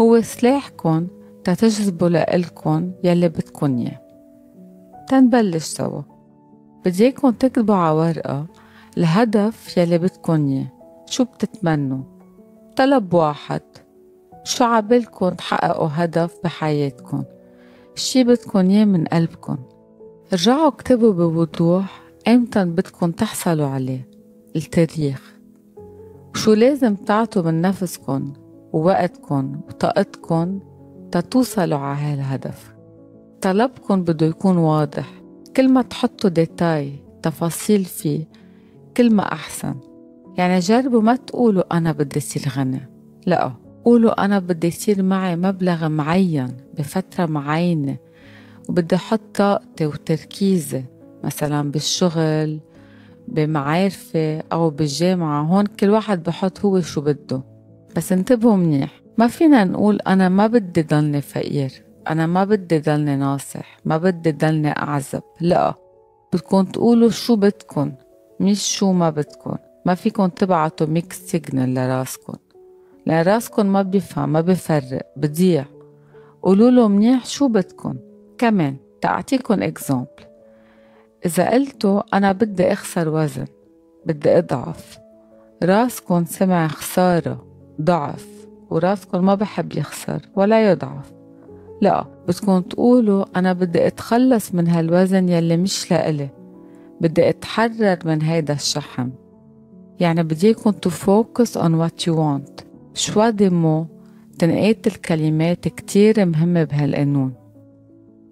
هو سلاحكن تتجذبوا لإلكن يلي بدكن ياه تنبلش سوا. بدي اياكم تكتبوا على ورقة الهدف يلي بدكن ياه شو بتتمنوا؟ طلب واحد. شو عبالكن تحققوا هدف بحياتكن شي بدكن ياه من قلبكن رجعوا اكتبوا بوضوح ايمتن بدكن تحصلوا عليه. التاريخ. شو لازم تعطوا من نفسكن ووقتكن وطاقتكن تتوصلوا على هالهدف. طلبكن بده يكون واضح. كل ما تحطوا ديتاي تفاصيل فيه كل ما أحسن. يعني جربوا ما تقولوا أنا بدي أصير غني. لأ. قولوا أنا بدي يصير معي مبلغ معين بفترة معينة وبدي أحط طاقتي وتركيزي مثلا بالشغل بمعارفي أو بالجامعة. هون كل واحد بحط هو شو بده. بس انتبهوا منيح ما فينا نقول أنا ما بدي ضلني فقير أنا ما بدي ضلني ناصح ما بدي ضلني أعزب لا. بدكم تقولوا شو بدكم مش شو ما بدكم. ما فيكم تبعتوا mixed signal لراسكم. لأن رأسكن ما بيفهم ما بيفرق بضيع قولوا له منيح شو بدكن. كمان تأعطيكن example إذا قلتوا أنا بدي أخسر وزن بدي أضعف. رأسكن سمع خسارة ضعف. ورأسكن ما بحب يخسر ولا يضعف. لا بدكم تقولوا أنا بدي أتخلص من هالوزن يلي مش لإلي. بدي أتحرر من هيدا الشحم يعني بديكم to focus on what you want. شوا دي مو تنقية الكلمات كتير مهمة بهالقانون؟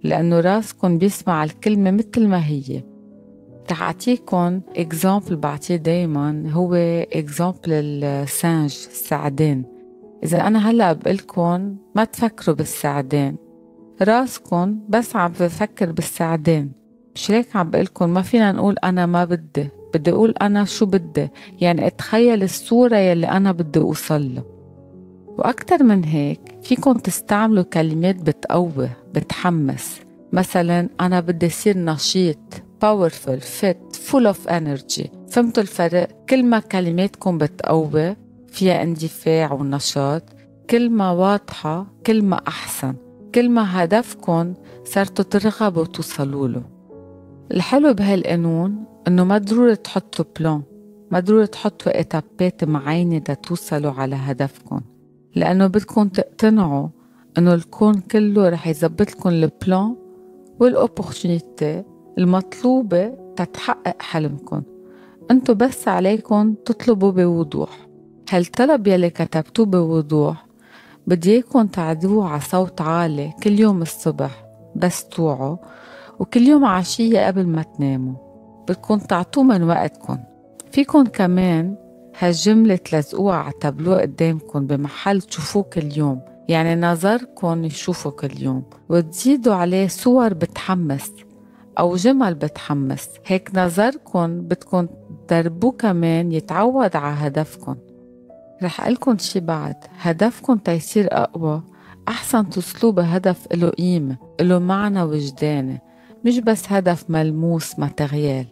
لأنه راسكن بيسمع الكلمة مثل ما هي. رح أعطيكم example بعطيه دايما هو example ال singe السعدان إذا أنا هلأ بقلكن ما تفكروا بالسعدان راسكن بس عم بفكر بالسعدان مش هيك عم بقلكن ما فينا نقول أنا ما بدي. بدي أقول أنا شو بدي. يعني أتخيل الصورة يلي أنا بدي أوصل له. وأكتر من هيك فيكم تستعملوا كلمات بتقوي بتحمس. مثلا أنا بدي أصير نشيط powerful fit full of energy. فهمتوا الفرق؟ كل ما كلماتكم بتقوي فيها اندفاع ونشاط. كل ما واضحة كل ما أحسن. كل ما هدفكم صرتوا ترغبوا توصلوا له. الحلو بهالقانون إنه ما ضروري تحطوا بلان ما ضروري تحطوا إتابات معينة لتوصلوا على هدفكم. لأنه بدكم تقتنعوا إنه الكون كله رح يزبط لكم البلان والأوبورتونيتي المطلوبة تتحقق حلمكم. انتو بس عليكم تطلبوا بوضوح. هالطلب يلي كتبتوه بوضوح؟ بدي إياكم تعدوه على صوت عالي كل يوم الصبح. بس توعوا. وكل يوم عشية قبل ما تناموا. بدكم تعطوه من وقتكم. فيكن كمان هالجملة تلزقوها على تابلو قدامكم بمحل تشوفوه كل يوم يعني نظركم يشوفوا كل يوم وتزيدوا عليه صور بتحمس أو جمل بتحمس. هيك نظركم بدكم تدربوه كمان يتعود على هدفكم. رح أقلكن شي بعد. هدفكم تيصير أقوى. أحسن توصلوا بهدف له قيمة له معنى وجداني مش بس هدف ملموس matériel.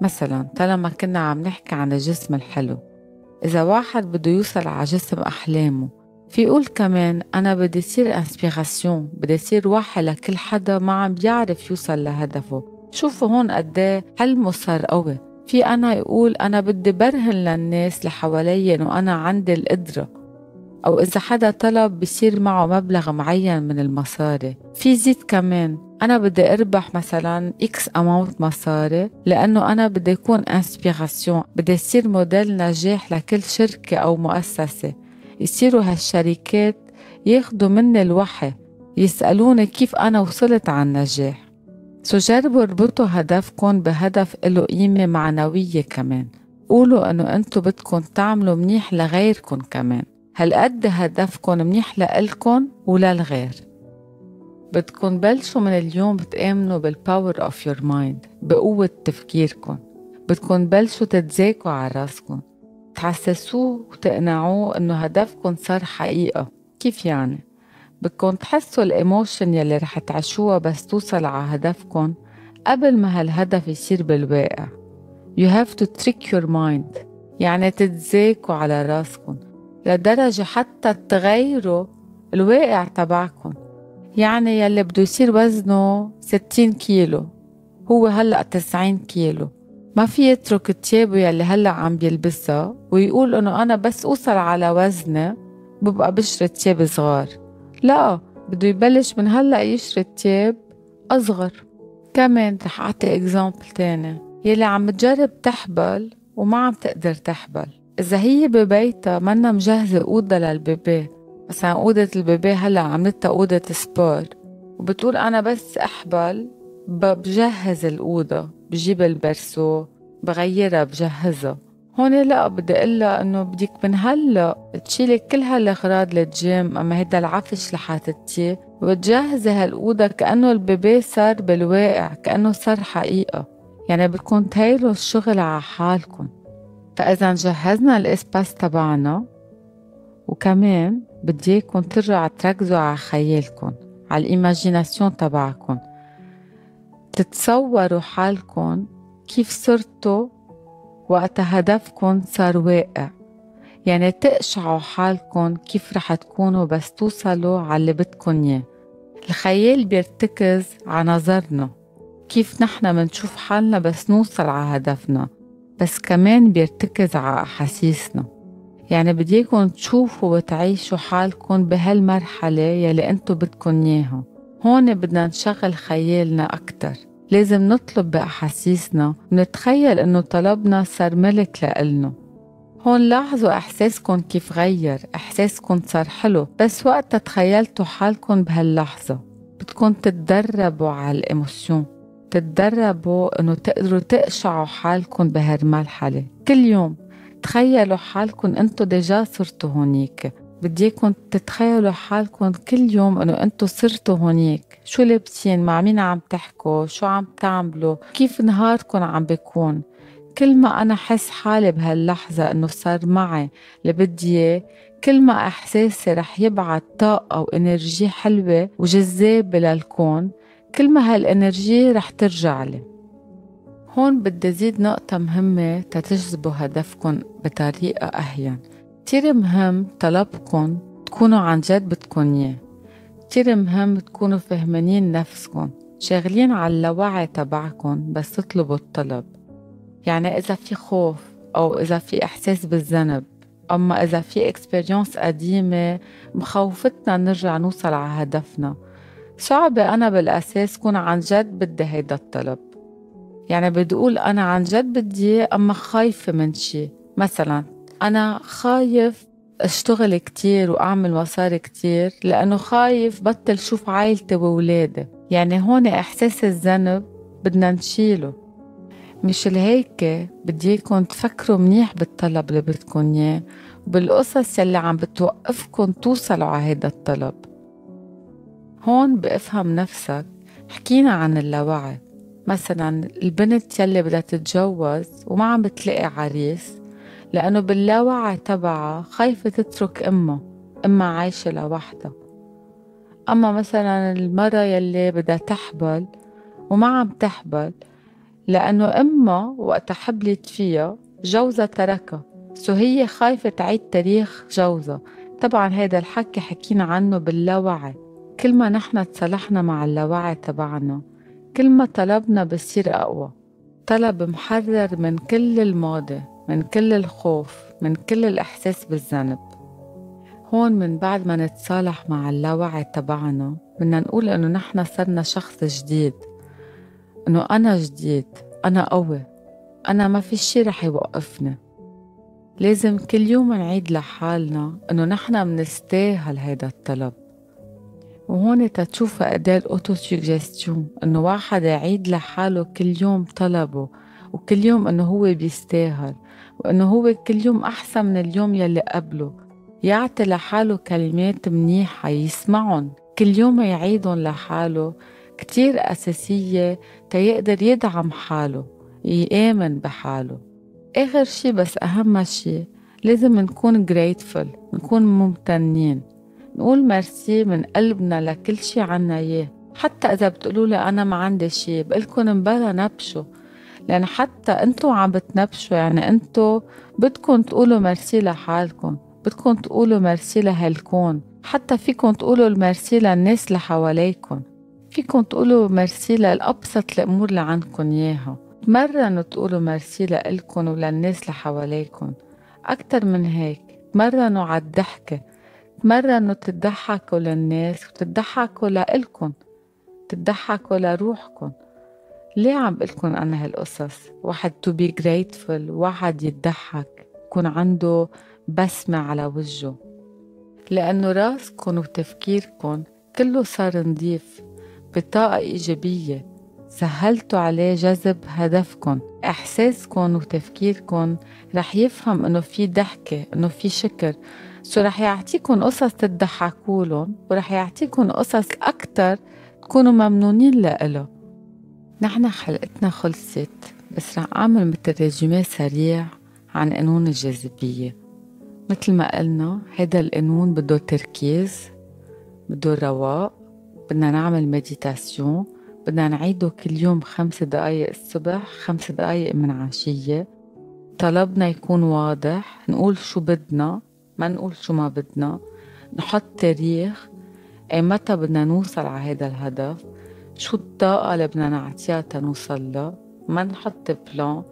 مثلا طالما كنا عم نحكي عن الجسم الحلو إذا واحد بده يوصل على جسم أحلامه في يقول كمان أنا بدي صير inspiration بدي صير واحد لكل حدا ما عم بيعرف يوصل لهدفه. شوفوا هون قديه حلمه صار قوي. في أنا يقول أنا بدي برهن للناس اللي حوالي إنه أنا عندي القدرة. أو إذا حدا طلب بصير معه مبلغ معين من المصاري. في زيد كمان. أنا بدي أربح مثلا X amount مصاري لأنه أنا بدي يكون inspiration بدي يصير موديل نجاح لكل شركة أو مؤسسة. يصيروا هالشركات ياخدوا مني الوحي يسألوني كيف أنا وصلت على النجاح. so جربوا اربطوا هدفكم بهدف له قيمة معنوية كمان. قولوا إنه انتو بدكم تعملوا منيح لغيركم كمان. هالقد هدفكم منيح لإلكن وللغير بدكم بلشوا من اليوم تآمنوا بال power of your mind بقوة تفكيركم. بدكم بلشوا تتذاكوا على راسكم. تحسسوه وتقنعوه إنه هدفكم صار حقيقة. كيف يعني؟ بدكم تحسوا الإيموشن يلي رح تعيشوها بس توصل على هدفكم قبل ما هالهدف يصير بالواقع. You have to trick your mind يعني تتذاكوا على راسكم. لدرجة حتى تغيروا الواقع تبعكم. يعني يلي بده يصير وزنه 60 كيلو هو هلأ 90 كيلو. ما في يترك تيابه يلي هلأ عم بيلبسها ويقول إنه أنا بس أوصل على وزني ببقى بشتري تياب صغار. لا بده يبلش من هلأ يشتري تياب أصغر. كمان رح أعطي example تاني يلي عم تجرب تحبل وما عم تقدر تحبل. إذا هي ببيتها منا مجهزة أوضة لل bébé مثلا أوضة ال bébé هلأ عملتها أوضة sport. وبتقول أنا بس أحبل بجهز الأوضة بجيب البرسو بغيرها بجهزها. هون لا بدي أقول إنه بدك من هلأ تشيلي كل هالأغراض للجيم أما هيدا العفش اللي حاطتيه وتجهزي هالأوضة كأنه البيبي صار بالواقع كأنه صار حقيقة. يعني بدكم تهيلوا الشغل على حالكم. فإذا جهزنا الإسباس تبعنا وكمان بدي إياكم ترجعوا تركزوا على خيالكم على الإيماجيناسيون تبعكم. تتصوروا حالكم كيف صرتوا وقت هدفكن صار واقع. يعني تقشعوا حالكن كيف رح تكونوا بس توصلوا على اللي بدكن إياه. الخيال بيرتكز على نظرنا. كيف نحن منشوف حالنا بس نوصل على هدفنا. بس كمان بيرتكز على أحاسيسنا. يعني بديكم تشوفوا وتعيشوا حالكم بهالمرحلة يلي انتو بدكن إياها. هون بدنا نشغل خيالنا أكتر. لازم نطلب بأحاسيسنا ونتخيل إنه طلبنا صار ملك لإلنا. هون لاحظوا إحساسكم كيف غير إحساسكم صار حلو بس وقت تخيلتوا حالكم بهاللحظة. بدكم تتدربوا على ال émotion تتدربوا إنه تقدروا تقشعوا حالكم بهالمرحلة كل يوم تخيلوا حالكم انتو déjà صرتوا هونيك. بدي إياكم تتخيلوا حالكم كل يوم إنه انتو صرتوا هونيك. شو لابسين؟ مع مين عم تحكوا؟ شو عم تعملوا؟ كيف نهاركم عم بيكون؟ كل ما أنا حس حالي بهاللحظة إنه صار معي اللي بدي إياه كل ما إحساسي رح يبعت طاقة وإنرجي حلوة وجذابة للكون كل ما هالإنرجي رح ترجع لي. هون بدي زيد نقطة مهمة تتجذبوا هدفكم بطريقة أهين. كتير مهم طلبكم تكونوا عن جد بدكن إياه. كتير مهم تكونوا فهمانين نفسكم شاغلين على اللاوعي تبعكم بس تطلبوا الطلب. يعني إذا في خوف أو إذا في إحساس بالذنب أما إذا في اكسبيرينس قديمة مخوفتنا نرجع نوصل على هدفنا. صعبة أنا بالأساس كون عن جد بدي هيدا الطلب. يعني بدي أقول أنا عن جد بدي أما خايفة من شي. مثلا أنا خايف أشتغل كتير وأعمل مصاري كتير لأنه خايف بطل شوف عائلتي وولادي يعني هون إحساس الذنب بدنا نشيله. مش هيك بدي إياكم تفكروا منيح بالطلب اللي بدكم إياه وبالقصص يلي عم بتوقفكم توصلوا على هيدا الطلب. هون بأفهم نفسك. حكينا عن اللاوعي مثلا البنت يلي بدها تتجوز وما عم بتلاقي عريس لأنه باللاوعي تبعها خايفة تترك أمها. أمها عايشة لوحدها. أما مثلا المرة يلي بدها تحبل وما عم تحبل لأنه أمها وقت حبلت فيها جوزها تركها. سو هي خايفة تعيد تاريخ جوزها. طبعا هيدا الحكي حكينا عنه باللاوعي كل ما نحن تصالحنا مع اللاوعي تبعنا كل ما طلبنا بصير أقوى. طلب محرر من كل الماضي من كل الخوف من كل الإحساس بالذنب. هون من بعد ما نتصالح مع اللاوعي تبعنا بدنا نقول إنه نحن صرنا شخص جديد. إنه أنا جديد أنا قوي أنا ما في شي رح يوقفني. لازم كل يوم نعيد لحالنا إنه نحن منستاهل هيدا الطلب. وهون تتشوف قد إيه ال auto-suggestion إنه واحد يعيد لحاله كل يوم طلبه وكل يوم إنه هو بيستاهل وإنه هو كل يوم أحسن من اليوم يلي قبله. يعطي لحاله كلمات منيحة يسمعن كل يوم يعيدن لحاله كتير أساسية تيقدر يدعم حاله يآمن بحاله. آخر شي بس أهم شي لازم نكون grateful نكون ممتنين. نقول مرسي من قلبنا لكل شي عنا إياه. حتى إذا بتقولوا لي أنا ما عندي شي بقلكن مبلا نبشوا. لأن حتى أنتو عم بتنبشوا يعني أنتو بدكن تقولوا مرسي لحالكم بدكن تقولوا مرسي لهالكون حتى فيكن تقولوا المرسي للناس اللي حواليكم. فيكم تقولوا ميرسي للأبسط الأمور اللي عندكم إياها. تمرنوا تقولوا ميرسي لإلكن وللناس اللي حواليكن أكتر من هيك تمرنوا على الضحكة تمرنوا تضحكوا للناس وتضحكوا لإلكن تضحكوا لروحكن. ليه عم بقلكن أنا هالقصص؟ واحد تو بي grateful واحد يضحك يكون عنده بسمة على وجهه. لأنه راسكن وتفكيركن كله صار نضيف بطاقة إيجابية. سهلتوا عليه جذب هدفكن. إحساسكن وتفكيركن رح يفهم إنه في ضحكة إنه في شكر. so رح يعطيكن قصص تضحكولن ورح يعطيكن قصص أكتر تكونوا ممنونين لإله. نحن حلقتنا خلصت بس رح أعمل مثل résumé سريع عن قانون الجاذبية. مثل ما قلنا هيدا القانون بده تركيز بده رواق بدنا نعمل méditation بدنا نعيده كل يوم خمس دقايق الصبح خمس دقايق من عشية. طلبنا يكون واضح نقول شو بدنا. ما نقول شو ما بدنا نحط تاريخ. أي متى بدنا نوصل على هذا الهدف؟ شو الطاقة اللي بدنا نعطيها تنوصل لها ما نحط بلان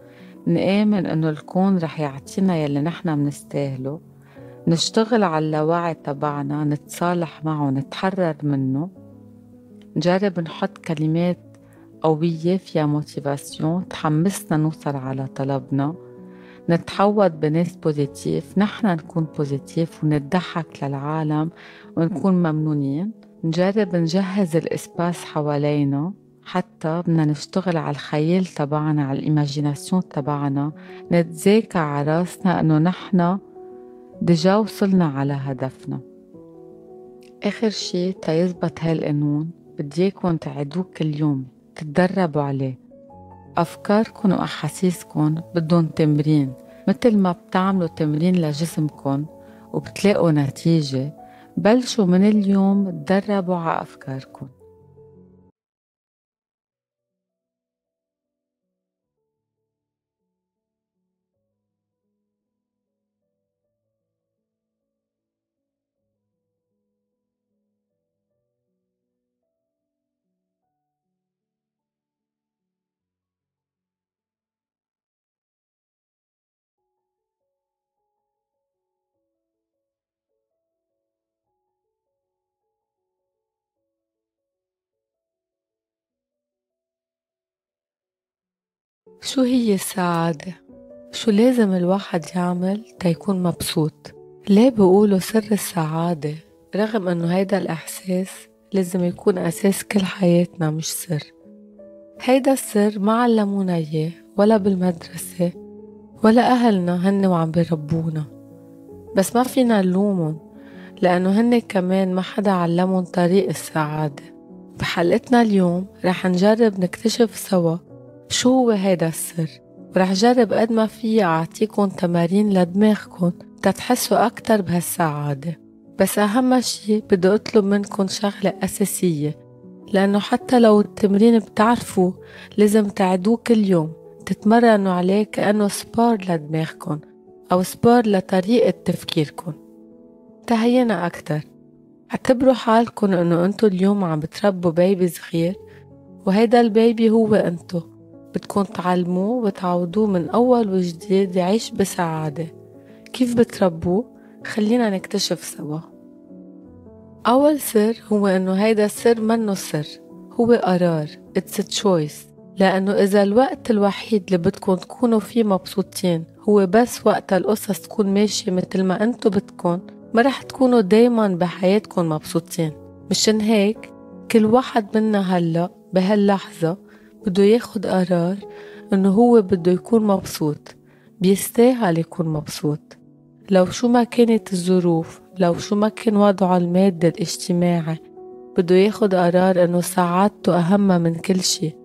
نآمن إنه الكون رح يعطينا يلي نحنا منستاهله. نشتغل على اللاوعي تبعنا نتصالح معه نتحرر منه. نجرب نحط كلمات قوية فيها motivation تحمسنا نوصل على طلبنا. نتحوط بناس positifs نحن نكون positifs ونضحك للعالم ونكون ممنونين. نجرب نجهز ال espace حوالينا حتى بدنا نشتغل على الخيال تبعنا على ال imagination تبعنا. نتذاكى على راسنا إنه نحن déjà وصلنا على هدفنا. آخر شي تيزبط هالقانون بدي إياكم تعيدوه كل يوم تتدربوا عليه. أفكاركم وأحاسيسكم بدهم تمرين مثل ما بتعملوا تمرين لجسمكم وبتلاقوا نتيجة بلشوا من اليوم تدربوا على أفكاركم شو هي السعادة؟ شو لازم الواحد يعمل تيكون مبسوط؟ ليه بيقولوا سر السعادة رغم إنه هيدا الإحساس لازم يكون أساس كل حياتنا مش سر هيدا السر ما علمونا إياه ولا بالمدرسة ولا أهلنا هن وعم بيربونا بس ما فينا نلومن لأنه هن كمان ما حدا علمن طريق السعادة بحلقتنا اليوم رح نجرب نكتشف سوا شو هو هيدا السر؟ ورح جرب قد ما فيي أعطيكم تمارين لدماغكم تتحسوا أكتر بهالسعادة. بس أهم شي بدي أطلب منكم شغلة أساسية لأنه حتى لو التمرين بتعرفوا لازم تعدوه كل يوم تتمرنوا عليه كأنه سبار لدماغكم أو سبار لطريقة تفكيركم تهينا أكتر. اعتبروا حالكم إنه أنتو اليوم عم بتربوا بيبي صغير وهيدا البيبي هو أنتو. بدكن تعلموه وتعودوه من أول وجديد يعيش بسعادة. كيف بتربوه؟ خلينا نكتشف سوا. أول سر هو إنه هيدا السر منه سر. هو قرار. It's a choice. لأنه إذا الوقت الوحيد اللي بدكن تكونوا فيه مبسوطين هو بس وقت القصص تكون ماشية مثل ما انتو بدكن ما رح تكونوا دايما بحياتكم مبسوطين. مشان هيك كل واحد منا هلأ بهاللحظة بده ياخد قرار إنه هو بده يكون مبسوط بيستاهل يكون مبسوط. لو شو ما كانت الظروف لو شو ما كان وضعه المادي الاجتماعي بده ياخد قرار إنه سعادته أهم من كل شي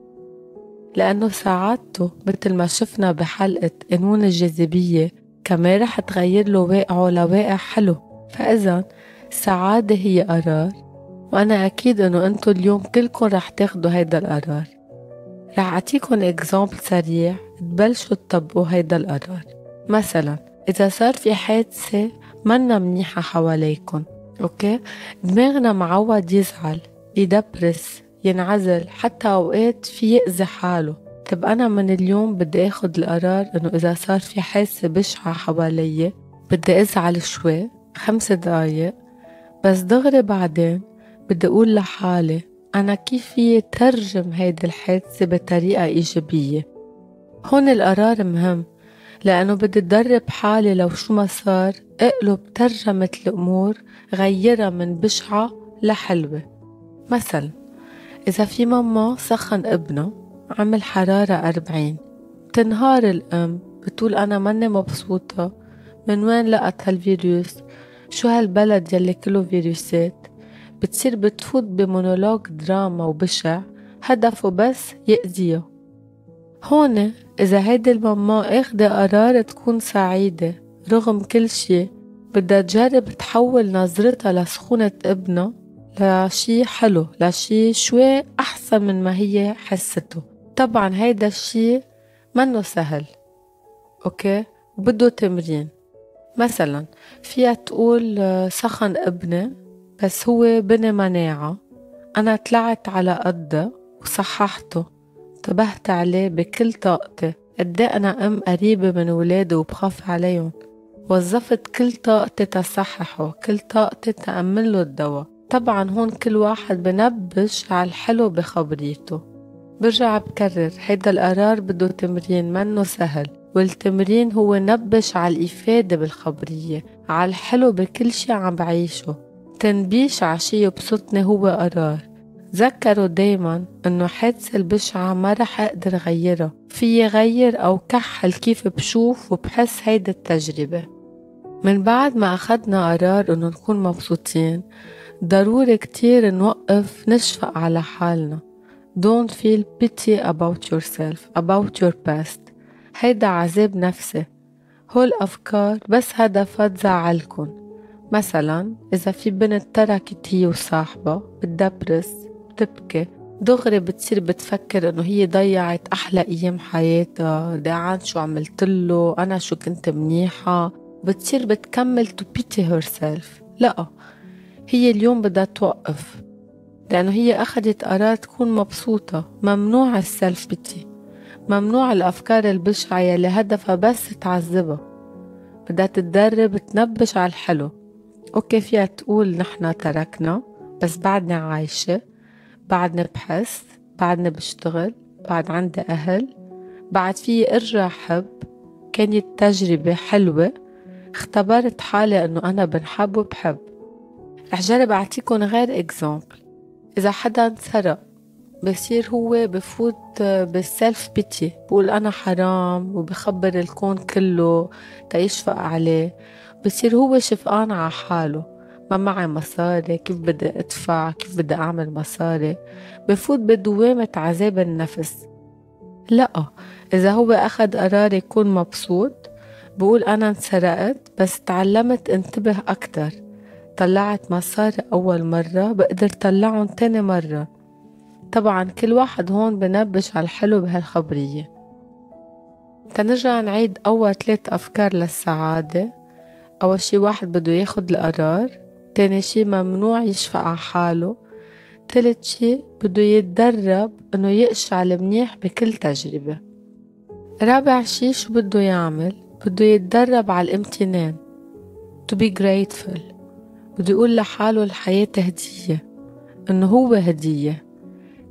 لأنه سعادته مثل ما شفنا بحلقة قانون الجاذبية كمان رح تغير له واقعه لواقع حلو. فإذا السعادة هي قرار وأنا أكيد إنه أنتو اليوم كلكن رح تاخدوا هيدا القرار. رح أعطيكم exemple سريع. تبلشوا تطبقوا هيدا القرار. مثلا إذا صار في حادثة منا منيحة حواليكن okay؟ دماغنا معود يزعل يدبرس ينعزل حتى أوقات في يأذي حاله. طب أنا من اليوم بدي أخد القرار إنه إذا صار في حادثة بشعة حوالي بدي أزعل شوي خمس دقايق بس دغري بعدين بدي أقول لحالي أنا كيف في ترجم هيدي الحادثة بطريقة إيجابية؟ هون القرار مهم لأنه بدي أدرب حالي لو شو ما صار أقلب ترجمة الأمور غيرها من بشعة لحلوة. مثلا إذا في ماما سخن ابنها عمل حرارة أربعين تنهار الأم بتقول أنا ماني مبسوطة من وين لقت هالفيروس؟ شو هالبلد يلي كله فيروسات؟ بتصير بتفوت بمونولوج دراما وبشع. هدفه بس يأذيها هون إذا هيدي الماما اخدة قرار تكون سعيدة رغم كل شي بدها تجرب تحول نظرتها لسخونة ابنها لشي حلو لشي شوي أحسن من ما هي حسته. طبعا هيدا الشي منه سهل. أوكي؟ وبده تمرين. مثلا فيها تقول سخن ابني بس هو بني مناعة. أنا طلعت على قدة وصححته. انتبهت عليه بكل طاقتي. قد إيه أنا أم قريبة من ولادي وبخاف عليهم. وظفت كل طاقتي تصححه كل طاقتي تأمله الدواء. طبعا هون كل واحد بنبش على الحلو بخبريته. برجع بكرر هيدا القرار بده تمرين منه سهل. والتمرين هو نبش على الإفادة بالخبرية على الحلو بكل شي عم بعيشه. تنبيش عشي يبسطني هو قرار. تذكروا دايما إنه حادثة البشعة ما رح أقدر غيرها في غير أو كحل كيف بشوف وبحس هيدا التجربة. من بعد ما اخدنا قرار إنه نكون مبسوطين ضروري كتير نوقف نشفق على حالنا. Don't feel pity about yourself about your past. هيدا عذاب نفسي. هول أفكار بس هدفها تزعلكن. مثلا إذا في بنت تركت هي وصاحبها بتدبرس بتبكي. دغري بتصير بتفكر إنه هي ضيعت أحلى أيام حياتها. دعان شو عملت له أنا شو كنت منيحة. بتصير بتكمل to pity herself. لا هي اليوم بدها توقف. لأنه هي أخدت قرار تكون مبسوطة. ممنوع السلف بيتي ممنوع الأفكار البشعة يلي هدفها بس تعذبها. بدها تتدرب تنبش على الحلو. أوكي فيها تقول نحنا تركنا بس بعدنا عايشة بعدنا بحس بعدنا بشتغل بعد عندي أهل بعد في ارجع حب. كانت تجربة حلوة. اختبرت حالي إنه أنا بنحب وبحب. رح جرب اعطيكم غير إكزامبل. إذا حدا انسرق بصير هو بفوت بالسلف بيتي بقول أنا حرام وبخبر الكون كله تيشفق عليه. بصير هو شفقان على حاله. ما معي مصاري كيف بدي أدفع؟ كيف بدي أعمل مصاري؟ بفوت بدوامة عذاب النفس. لا إذا هو اخد قرار يكون مبسوط بقول أنا انسرقت بس تعلمت انتبه أكتر. طلعت مصاري أول مرة بقدر طلعهم تاني مرة. طبعا كل واحد هون بنبش على الحلو بهالخبرية. تنرجع نعيد أول ثلاث أفكار للسعادة. أول شي واحد بده ياخد القرار تاني شي ممنوع يشفق على حاله تالت شي بده يتدرب إنه يقشعل منيح بكل تجربة. رابع شي شو بده يعمل؟ بده يتدرب على الامتنان to be grateful. بده يقول لحاله الحياة هدية إنه هو هدية.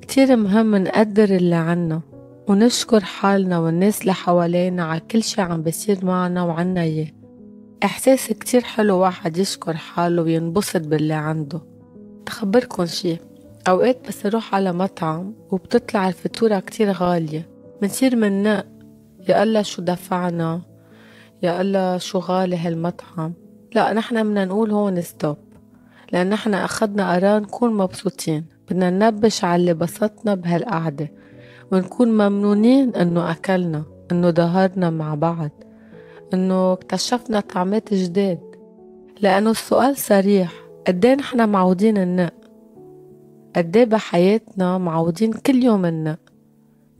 كتير مهم نقدر اللي عنا ونشكر حالنا والناس اللي حوالينا على كل شي عم بيصير معنا وعنا إياه. إحساس كتير حلو واحد يشكر حاله وينبسط باللي عنده. تخبركن شي أوقات بس نروح على مطعم وبتطلع الفاتورة كتير غالية. منصير مننق يا الله شو دفعنا؟ يا الله شو غالي هالمطعم؟ لا نحنا بدنا نقول هون ستوب لأن نحنا أخدنا قرار نكون مبسوطين. بدنا ننبش على اللي بسطنا بهالقعدة. ونكون ممنونين إنه أكلنا إنه ظهرنا مع بعض. إنه اكتشفنا طعمات جداد. لأنه السؤال صريح قديه نحنا معودين النق قديه بحياتنا معودين كل يوم النق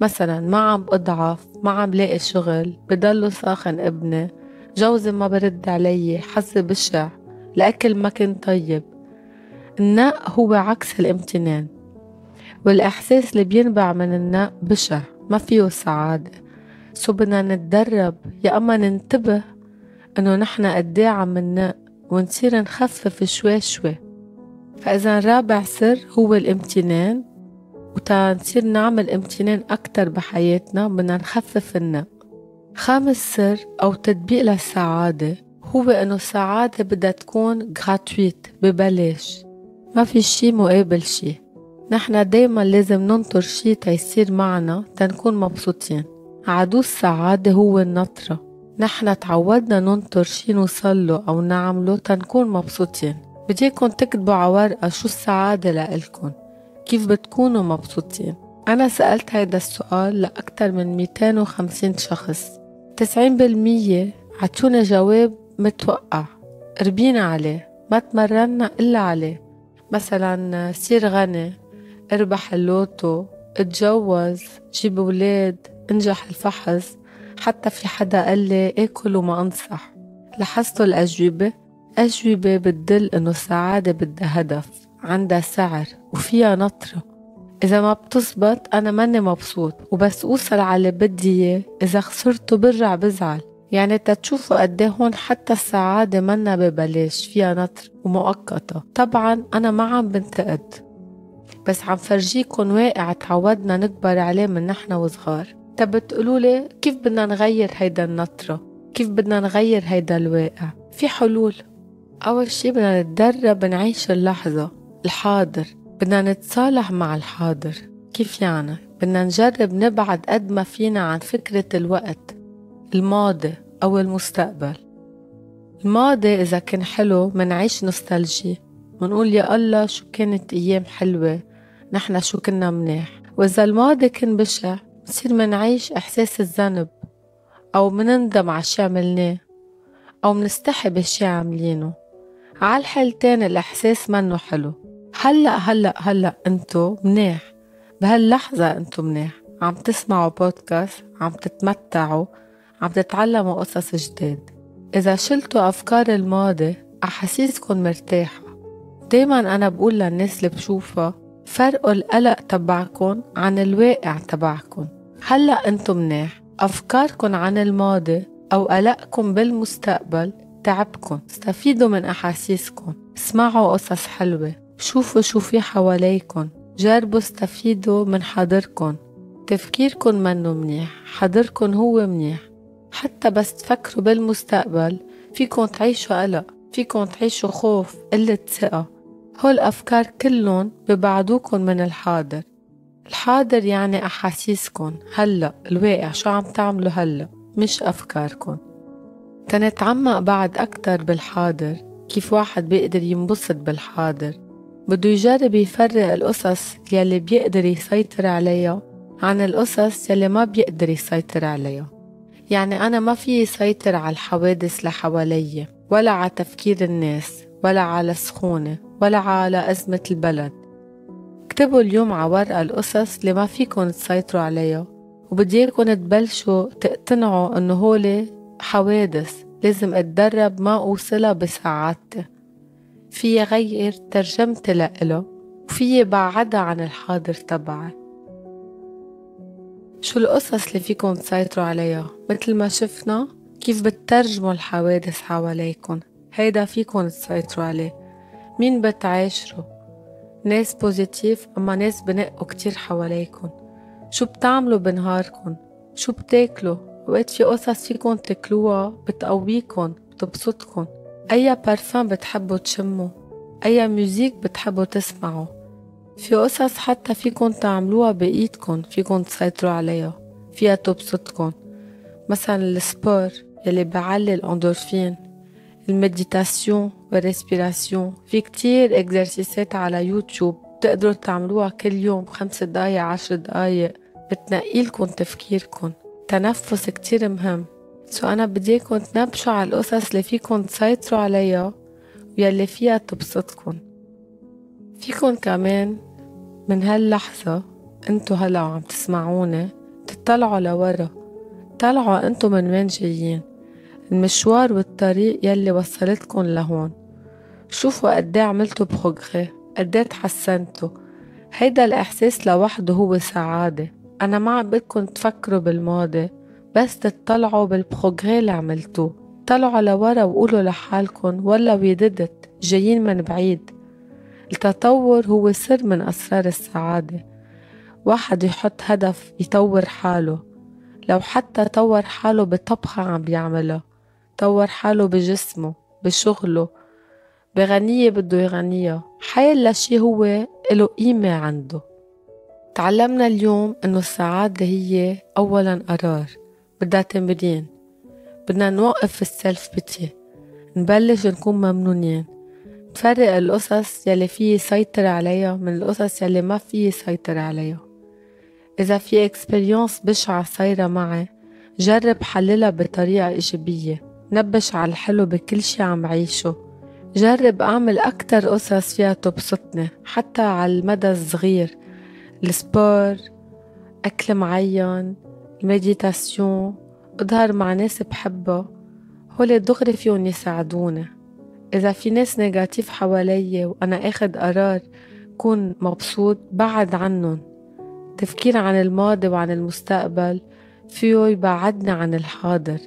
مثلا ما عم أضعف ما عم لاقي شغل بضلوا ساخن ابني جوزي ما برد علي حظي بشع الأكل ما كان طيب. النق هو عكس الامتنان والإحساس اللي بينبع من النق بشع ما فيه سعادة. سو بدنا نتدرب يا أما ننتبه إنه نحن قديه عم ننق ونصير نخفف شوي شوي. فإذا رابع سر هو الامتنان وتا نصير نعمل امتنان أكتر بحياتنا بدنا نخفف النق خامس سر أو تطبيق للسعادة هو إنه السعادة بدها تكون غاتويت ببلاش. ما في شي مقابل شي. نحن دايما لازم ننطر شي تيصير معنا تنكون مبسوطين. عدو السعادة هو النطرة. نحن تعودنا ننطر شي نوصله أو نعمله تنكون مبسوطين. بديكن تكتبوا على ورقة شو السعادة لإلكن. كيف بتكونوا مبسوطين؟ أنا سألت هيدا السؤال لأكثر من 250 شخص. 90% عطوني جواب متوقع. ربينا عليه. ما تمرنا إلا عليه. مثلا صير غني اربح اللوتو اتجوز جيب ولاد انجح الفحص. حتى في حدا قال لي اكل وما انصح لاحظتوا الأجوبة؟ أجوبة بتدل إنه السعادة بدها هدف عندها سعر وفيها نطرة. إذا ما بتزبط أنا ماني مبسوط وبس أوصل على بدي إياه. إذا خسرته برجع بزعل. يعني تتشوفوا قد إيه هون حتى السعادة منا ببلاش فيها نطر ومؤقتة. طبعا أنا ما عم بنتقد بس عم فرجيكم واقع تعودنا نكبر عليه من نحن وصغار. طب بتقولوا لي كيف بدنا نغير هيدا النطرة؟ كيف بدنا نغير هيدا الواقع؟ في حلول. أول شي بدنا نتدرب نعيش اللحظة الحاضر. بدنا نتصالح مع الحاضر. كيف يعني؟ بدنا نجرب نبعد قد ما فينا عن فكرة الوقت الماضي أو المستقبل. الماضي إذا كان حلو منعيش نوستالجي منقول يا الله شو كانت أيام حلوة نحنا شو كنا منيح. وإذا الماضي كان بشع بصير منعيش إحساس الذنب أو منندم على شي عملناه أو منستحي بشي عاملينه. عالحالتين الإحساس منه حلو. هلأ هلأ هلأ أنتو منيح. بهاللحظة أنتو منيح. عم تسمعوا بودكاست عم تتمتعوا عم تتعلموا قصص جداد. إذا شلتوا أفكار الماضي أحاسيسكن مرتاحة. دايما أنا بقول للناس اللي بشوفها فرقوا القلق تبعكن عن الواقع تبعكن هلأ انتو منيح. أفكاركن عن الماضي أو قلقكن بالمستقبل تعبكن. استفيدوا من أحاسيسكن. اسمعوا قصص حلوة. شوفوا شو في حواليكن. جربوا استفيدوا من حاضركن تفكيركن منه منيح. حاضركن هو منيح. حتى بس تفكروا بالمستقبل فيكن تعيشوا قلق. فيكن تعيشوا خوف قلة ثقة. هول الأفكار كلهم ببعدوكن من الحاضر. الحاضر يعني أحاسيسكن. هلأ الواقع شو عم تعملوا هلأ؟ مش أفكاركن. تنتعمق بعد أكتر بالحاضر. كيف واحد بيقدر ينبسط بالحاضر؟ بده يجرب يفرق القصص يلي بيقدر يسيطر عليها عن القصص يلي ما بيقدر يسيطر عليها. يعني أنا ما في سيطر على الحوادث لحوالي ولا على تفكير الناس ولا على السخونة ولا على أزمة البلد. اكتبوا اليوم على ورقة القصص اللي ما فيكن تسيطروا عليها وبدي اياكم تبلشوا تقتنعوا إنه هولي حوادث لازم أتدرب ما أوصلها بساعاتي في غير ترجمتي لإله وفي بعدها عن الحاضر تبعي شو القصص اللي فيكن تسيطروا عليها؟ مثل ما شفنا كيف بترجموا الحوادث حواليكن؟ هيدا فيكن تسيطروا عليه. مين بتعاشروا؟ ناس positifs أما ناس بنقوا كتير حواليكن. شو بتعملوا بنهاركن؟ شو بتاكلوا؟ وقت في قصص فيكن تاكلوها بتقويكن بتبسطكن. أي بارفان بتحبوا تشموا. أي music بتحبوا تسمعوا. في قصص حتى فيكن تعملوها بإيدكن فيكن تسيطروا عليها. فيها تبسطكن. مثلا ال sport يلي بعلي ال endorphine. ال méditation وال respiration في كتير exercice ات على يوتيوب بتقدروا تعملوها كل يوم خمس دقايق عشر دقايق بتنقيلكن تفكيركن تنفس كتير مهم so أنا بدي تنبشوا على القصص اللي فيكن تسيطروا عليها ويلي فيها تبسطكن فيكن كمان من هاللحظة انتو هلا عم تسمعوني تطلعوا لورا طلعوا انتو من وين جايين المشوار والطريق يلي وصلتكن لهون. شوفوا قدي عملتوا بخوغري قدي تحسنتوا هيدا الإحساس لوحده هو سعادة. أنا ما عم بدكن تفكروا بالماضي بس تطلعوا بالبروغري اللي عملتوه. طلعوا لورا وقولوا لحالكن ولا ويددت جايين من بعيد. التطور هو سر من أسرار السعادة. واحد يحط هدف يطور حاله. لو حتى طور حاله بطبخة عم بيعملها طور حاله بجسمه بشغله بغنية بده يغنيها. حيلا شي هو له قيمة عنده. تعلمنا اليوم إنه السعادة هي اولا قرار. بدها تمرين. بدنا نوقف السلف بيتي نبلش نكون ممنونين. نفرق القصص يلي فيه سيطر عليها من القصص يلي ما فيه سيطر عليها. إذا في expérience بشعة صايرة معي جرب حللها بطريقة إيجابية. نبش على الحلو بكل شي عم عيشه جرب أعمل أكتر قصص فيها تبسطني حتى على المدى الصغير. ال sport أكل معين ال méditation أظهر مع ناس بحبها هول دغري فيهم يساعدوني. إذا في ناس négatifs حوالي وأنا أخد قرار كون مبسوط بعد عنهم. تفكير عن الماضي وعن المستقبل فيه يبعدني عن الحاضر.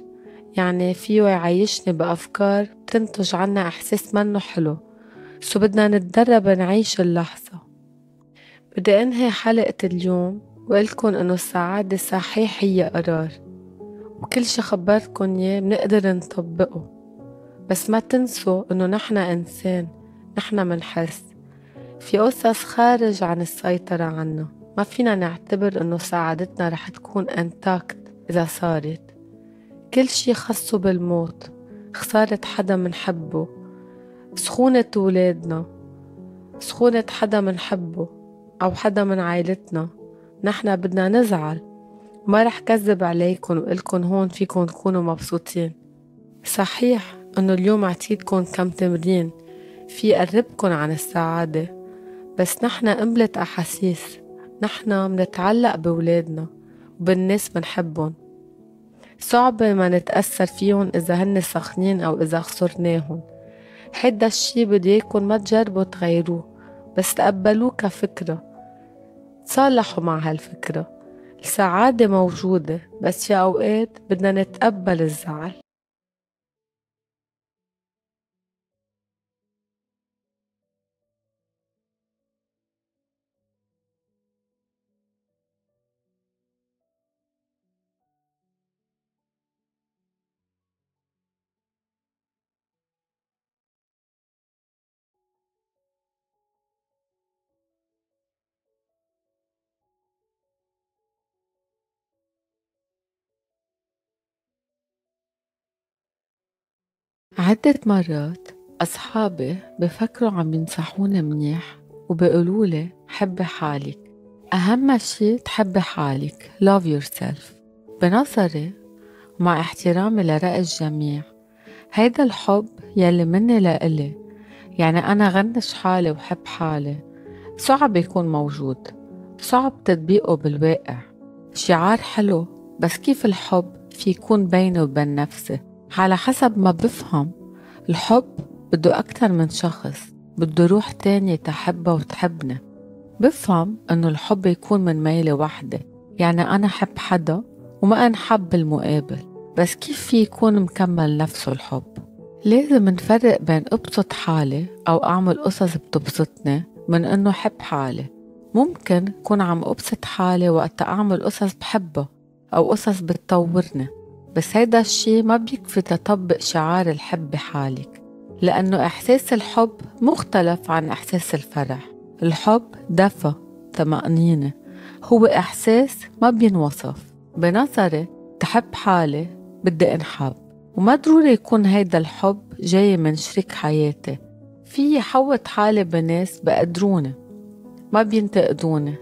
يعني فيه يعيشني بأفكار بتنتج عنا إحساس منه حلو. سو بدنا نتدرب نعيش اللحظة. بدي أنهي حلقة اليوم وقلكن إنه السعادة صحيح هي قرار. وكل شي خبرتكن إياه بنقدر نطبقه. بس ما تنسوا إنه نحنا إنسان نحنا منحس في قصص خارج عن السيطرة عنا. ما فينا نعتبر إنه سعادتنا رح تكون انتاكت إذا صارت. كل شي خصه بالموت خسارة حدا منحبه سخونة ولادنا سخونة حدا منحبه أو حدا من عائلتنا. نحنا بدنا نزعل. ما رح كذب عليكم وقلكن هون فيكن تكونوا مبسوطين. صحيح إنه اليوم عطيتكن كم تمرين. في يقربكن عن السعادة. بس نحنا قملة أحاسيس. نحنا منتعلق بولادنا وبالناس منحبن صعب ما نتأثر فيهم إذا هن سخنين أو إذا خسرناهم. هيدا الشي بده يكون ما تجربوا تغيروه بس تقبلوه كفكرة. تصالحوا مع هالفكرة. السعادة موجودة بس في أوقات بدنا نتقبل الزعل. عدة مرات أصحابي بفكروا عم ينصحوني منيح وبيقولولي حبي حالك. أهم شي تحبي حالك love yourself. بنظري ومع احترامي لرأي الجميع هيدا الحب يلي مني لإلي. يعني أنا غنش حالي وحب حالي. صعب يكون موجود. صعب تطبيقه بالواقع. شعار حلو بس كيف الحب في يكون بيني وبين نفسي؟ على حسب ما بفهم. الحب بده أكتر من شخص بده روح تانية تحبها وتحبني بفهم إنه الحب يكون من ميلة وحدة يعني أنا حب حدا وما أنحب المقابل. بس كيف في يكون مكمل نفسه الحب؟ لازم نفرق بين أبسط حالي أو أعمل قصص بتبسطني من إنه حب حالي. ممكن كون عم أبسط حالي وقت أعمل قصص بحبها أو قصص بتطورني. بس هيدا الشي ما بيكفي تطبق شعار الحب بحالك لأنه إحساس الحب مختلف عن إحساس الفرح. الحب دفى طمأنينة. هو إحساس ما بينوصف. بنظري تحب حالي بدي أنحب. وما ضروري يكون هيدا الحب جاي من شريك حياتي. في حوط حالي بناس بقدروني ما بينتقدوني.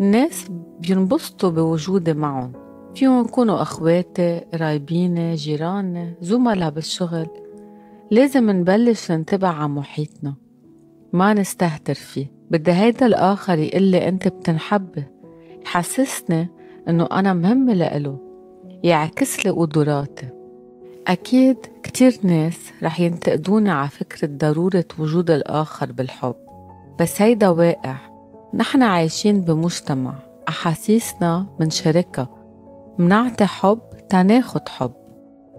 الناس بينبسطوا بوجودي معهم. فيهم يكونوا أخواتي قرايبيني جيراني زملاء بالشغل. لازم نبلش ننتبه على محيطنا. ما نستهتر فيه. بدي هيدا الآخر يقلي أنت بتنحبي يحسسني إنه أنا مهمة لإله. يعكس لي قدراتي أكيد كتير ناس رح ينتقدوني على فكرة ضرورة وجود الآخر بالحب. بس هيدا واقع. نحن عايشين بمجتمع. أحاسيسنا منشاركها منعطي حب تناخد حب.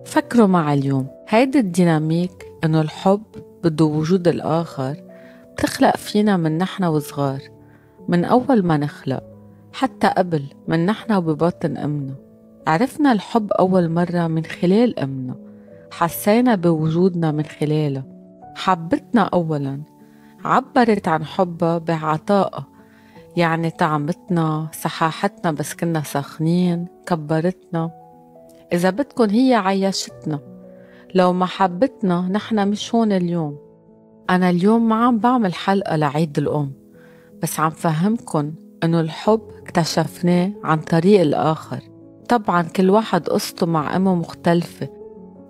فكروا مع اليوم. هيدي الديناميك إنه الحب بده وجود الآخر بتخلق فينا من نحنا وصغار من أول ما نخلق حتى قبل من نحنا وببطن امنا عرفنا الحب أول مرة من خلال امنا حسينا بوجودنا من خلالها حبتنا اولا. عبرت عن حبها بعطائها يعني طعمتنا صحاحتنا بس كنا سخنين كبرتنا. إذا بدكن هي عيشتنا. لو ما حبتنا نحن مش هون اليوم. أنا اليوم ما عم بعمل حلقة لعيد الأم بس عم فهمكن إنه الحب اكتشفناه عن طريق الآخر. طبعا كل واحد قصته مع أمه مختلفة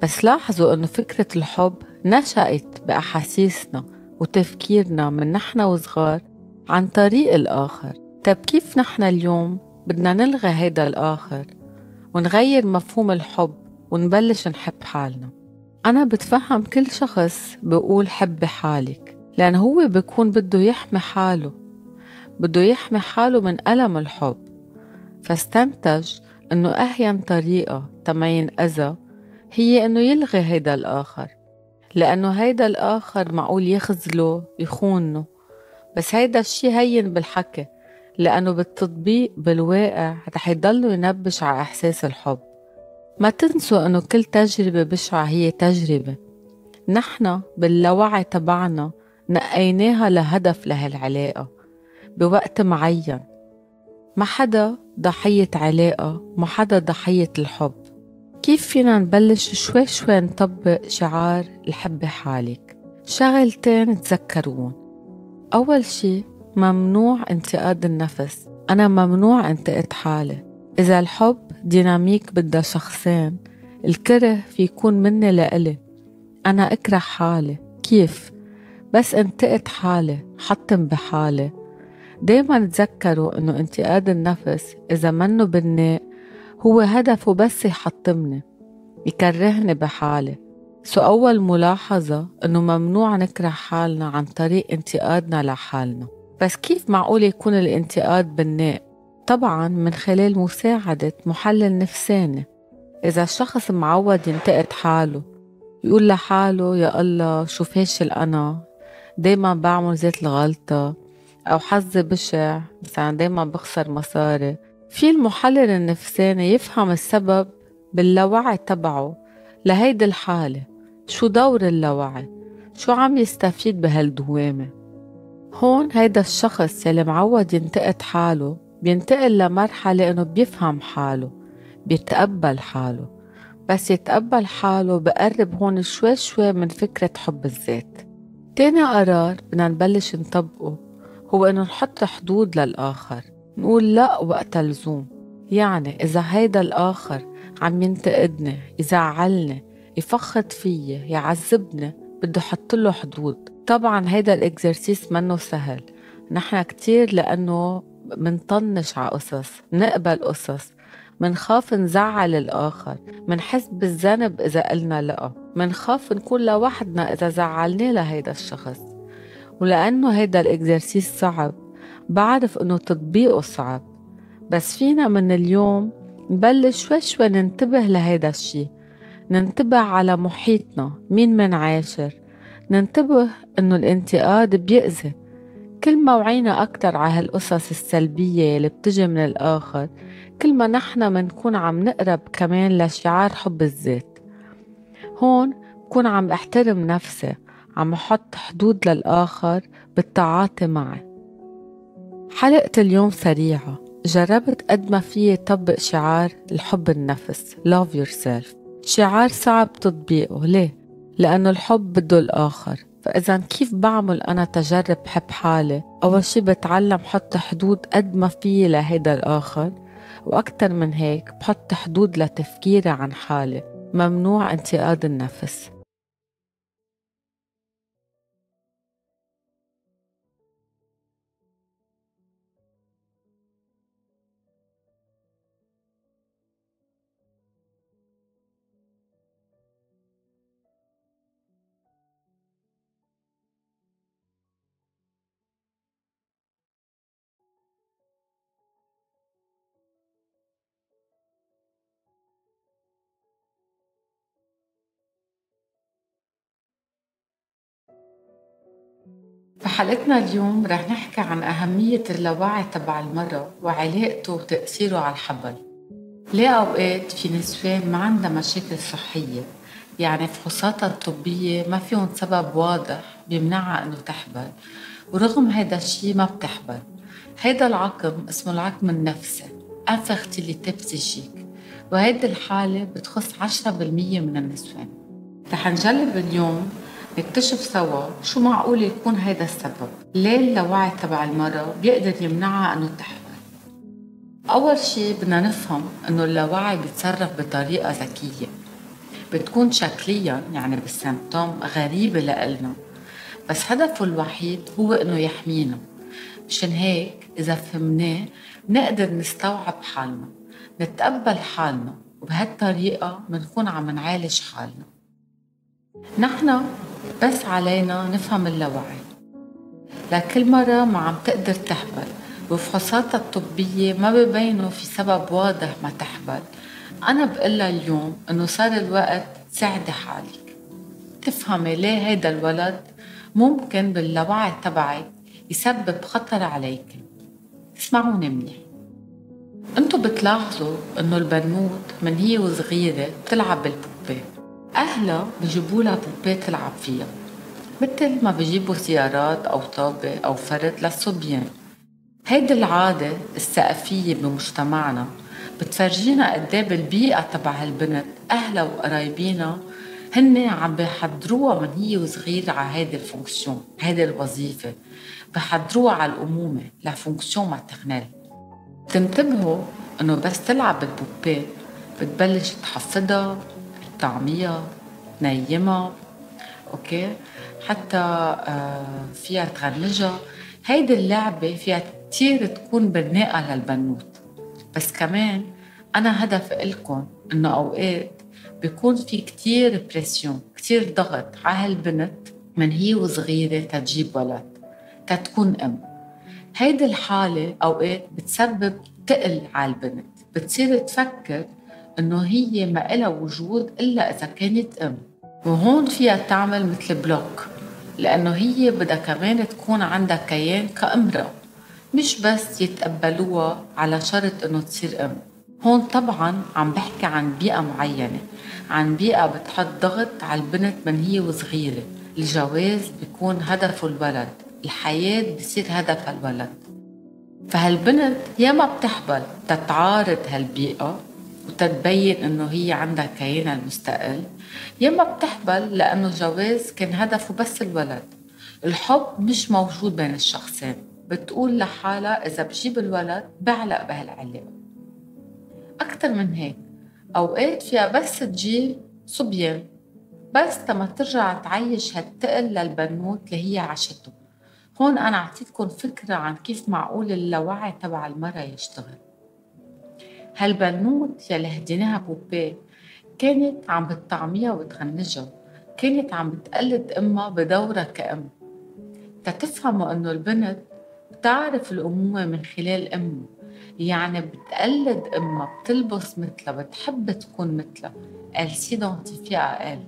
بس لاحظوا إنه فكرة الحب نشأت بأحاسيسنا وتفكيرنا من نحن وصغار. عن طريق الآخر. طب كيف نحن اليوم بدنا نلغي هيدا الآخر ونغير مفهوم الحب ونبلش نحب حالنا؟ أنا بتفهم كل شخص بقول حبي حالك لأن هو بيكون بده يحمي حاله بده يحمي حاله من ألم الحب. فاستنتج إنه أهين طريقة تما ينأذى هي إنه يلغي هيدا الآخر لأنه هيدا الآخر معقول يخزله يخونه. بس هيدا الشي هين بالحكي لأنه بالتطبيق بالواقع رح يضلوا ينبش على إحساس الحب. ما تنسوا أنه كل تجربة بشعة هي تجربة. نحن باللاوعي تبعنا نقيناها لهدف لهالعلاقة بوقت معين. ما حدا ضحية علاقة ما حدا ضحية الحب. كيف فينا نبلش شوي شوي نطبق شعار الحبي حالك شغلتين تذكرون. أول شي ممنوع انتقاد النفس. أنا ممنوع انتقد حالي. إذا الحب ديناميك بدها شخصين الكره في يكون مني لإلي. أنا أكره حالي. كيف؟ بس انتقد حالي حطم بحالي. دايما تذكروا إنه انتقاد النفس إذا منه بناء هو هدفه بس يحطمني يكرهني بحالي. سو أول ملاحظة إنه ممنوع نكره حالنا عن طريق انتقادنا لحالنا. بس كيف معقول يكون الانتقاد بناء؟ طبعا من خلال مساعدة محلل نفساني. إذا الشخص معود ينتقد حاله يقول لحاله يا الله شو فاشل أنا دايما بعمل ذات الغلطة. أو حظي بشع مثلا دايما بخسر مصاري. في المحلل النفساني يفهم السبب باللاوعي تبعه لهيدي الحالة. شو دور اللاوعي؟ شو عم يستفيد بهالدوامة؟ هون هيدا الشخص يلي معود ينتقد حاله بينتقل لمرحلة إنه بيفهم حاله بيتقبل حاله بس يتقبل حاله بقرب هون شوي شوي من فكرة حب الذات. تاني قرار بدنا نبلش نطبقه هو إنه نحط حدود للآخر نقول لا وقت اللزوم يعني إذا هيدا الآخر عم ينتقدني يزعلني يفخد فيي يعذبني بده حط له حدود. طبعا هيدا الإكزرسيس منه سهل. نحن كتير لأنه منطنش على قصص نقبل قصص. منخاف نزعل الآخر. منحس بالذنب إذا قلنا لأ. منخاف نكون لوحدنا إذا زعلنا لهيدا الشخص. ولأنه هيدا الإكزرسيس صعب. بعرف إنه تطبيقه صعب. بس فينا من اليوم نبلش شوي شوي ننتبه لهيدا الشي. ننتبه على محيطنا مين منعاشر ننتبه إنه الانتقاد بيأذي. كل ما وعينا أكتر على هالقصص السلبية اللي بتجي من الآخر كل ما نحن منكون عم نقرب كمان لشعار حب الذات. هون بكون عم أحترم نفسي عم أحط حدود للآخر بالتعاطي معي. حلقة اليوم سريعة. جربت قد ما فيي طبق شعار الحب النفس love yourself. شعار صعب تطبيقه. ليه؟ لأنه الحب بده الآخر. فإذا كيف بعمل أنا تجرب حب حالي؟ أول شي بتعلم حط حدود قد ما في لهيدا الآخر. وأكتر من هيك بحط حدود لتفكيري عن حالي. ممنوع انتقاد النفس. بحلقتنا اليوم رح نحكي عن أهمية اللاوعي تبع المرأة وعلاقته وتأثيره على الحبل. ليه أوقات في نسوان ما عندها مشاكل صحية؟ يعني فحوصاتها الطبية ما فيهم سبب واضح بيمنعها إنه تحبل. ورغم هيدا الشي ما بتحبل. هيدا العقم اسمه العقم النفسي انفرتيليتي بسيشيك وهيدي الحالة بتخص 10% من النسوان. رح نجرب اليوم نكتشف سوا شو معقول يكون هيدا السبب. ليه اللاوعي تبع المرأة بيقدر يمنعها إنه تحمل أول شي بدنا نفهم إنه اللاوعي بيتصرف بطريقة ذكية. بتكون شكليا يعني بالسيمتوم غريبة لإلنا. بس هدفه الوحيد هو إنه يحمينا. مشان هيك إذا فهمناه نقدر نستوعب حالنا نتقبل حالنا وبهالطريقة بنكون عم نعالج حالنا. نحن بس علينا نفهم اللاوعي. لكل مرة ما عم تقدر تحبل وفحوصاتها الطبية ما ببينوا في سبب واضح ما تحبل أنا بقلها اليوم إنه صار الوقت تساعدي حالك. تفهمي ليه هيدا الولد ممكن باللاوعي تبعك يسبب خطر عليك. اسمعوني منيح. انتو بتلاحظوا إنه البنوت من هي وصغيرة بتلعب بال poupée أهلها بجيبوا لها poupée تلعب فيها مثل ما بيجيبوا سيارات أو طابة أو فرد للصبيان. هيدي العادة الثقافية بمجتمعنا. بتفرجينا قد إيه بالبيئة تبع هالبنت أهلها وقرايبينا. هن عم بيحضروها من هي وصغيرة على هيدي ال fonction هيدي الوظيفة. بحضروها على الأمومة la fonction maternelle. تنتبهوا إنه بس تلعب بالبوبات بتبلش تحفظها. تطعميها تنيمها okay؟ حتى آه فيها تغنجها هيدي اللعبة فيها كتير تكون بناءة للبنوت. بس كمان أنا هدف إلكم إنه أوقات بيكون في كتير pression كتير ضغط على هالبنت من هي وصغيرة تجيب ولد تتكون أم. هيدي الحالة أوقات بتسبب تقل على البنت. بتصير تفكر إنه هي ما إلها وجود إلا إذا كانت أم. وهون فيها تعمل مثل بلوك لأنه هي بدها كمان تكون عندها كيان كأمرأة مش بس يتقبلوها على شرط إنه تصير أم. هون طبعا عم بحكي عن بيئة معينة عن بيئة بتحط ضغط على البنت من هي وصغيرة. الجواز بيكون هدفه الولد الحياة بصير هدفها الولد فهالبنت يا ما بتحبل تتعارض هالبيئة وتتبين إنه هي عندها كيانها المستقل. يا ما بتحبل لأنه الجواز كان هدفه بس الولد. الحب مش موجود بين الشخصين. بتقول لحالها إذا بجيب الولد بعلق بهالعلاقه أكثر من هيك. أوقات فيها بس تجيب صبيان. بس تما ترجع تعيش هالتقل للبنوت اللي هي عاشته. هون أنا أعطيتكم فكرة عن كيف معقول اللاوعي تبع المرأة يشتغل. هالبنوت يلي هديناها بوبي كانت عم بتطعميها وتغنجها كانت عم بتقلد أمها بدورها كأم. تتفهموا إنه البنت بتعرف الأمومة من خلال أمها يعني بتقلد أمها بتلبس مثلها بتحب تكون مثلها. Elle s'identifie à elle.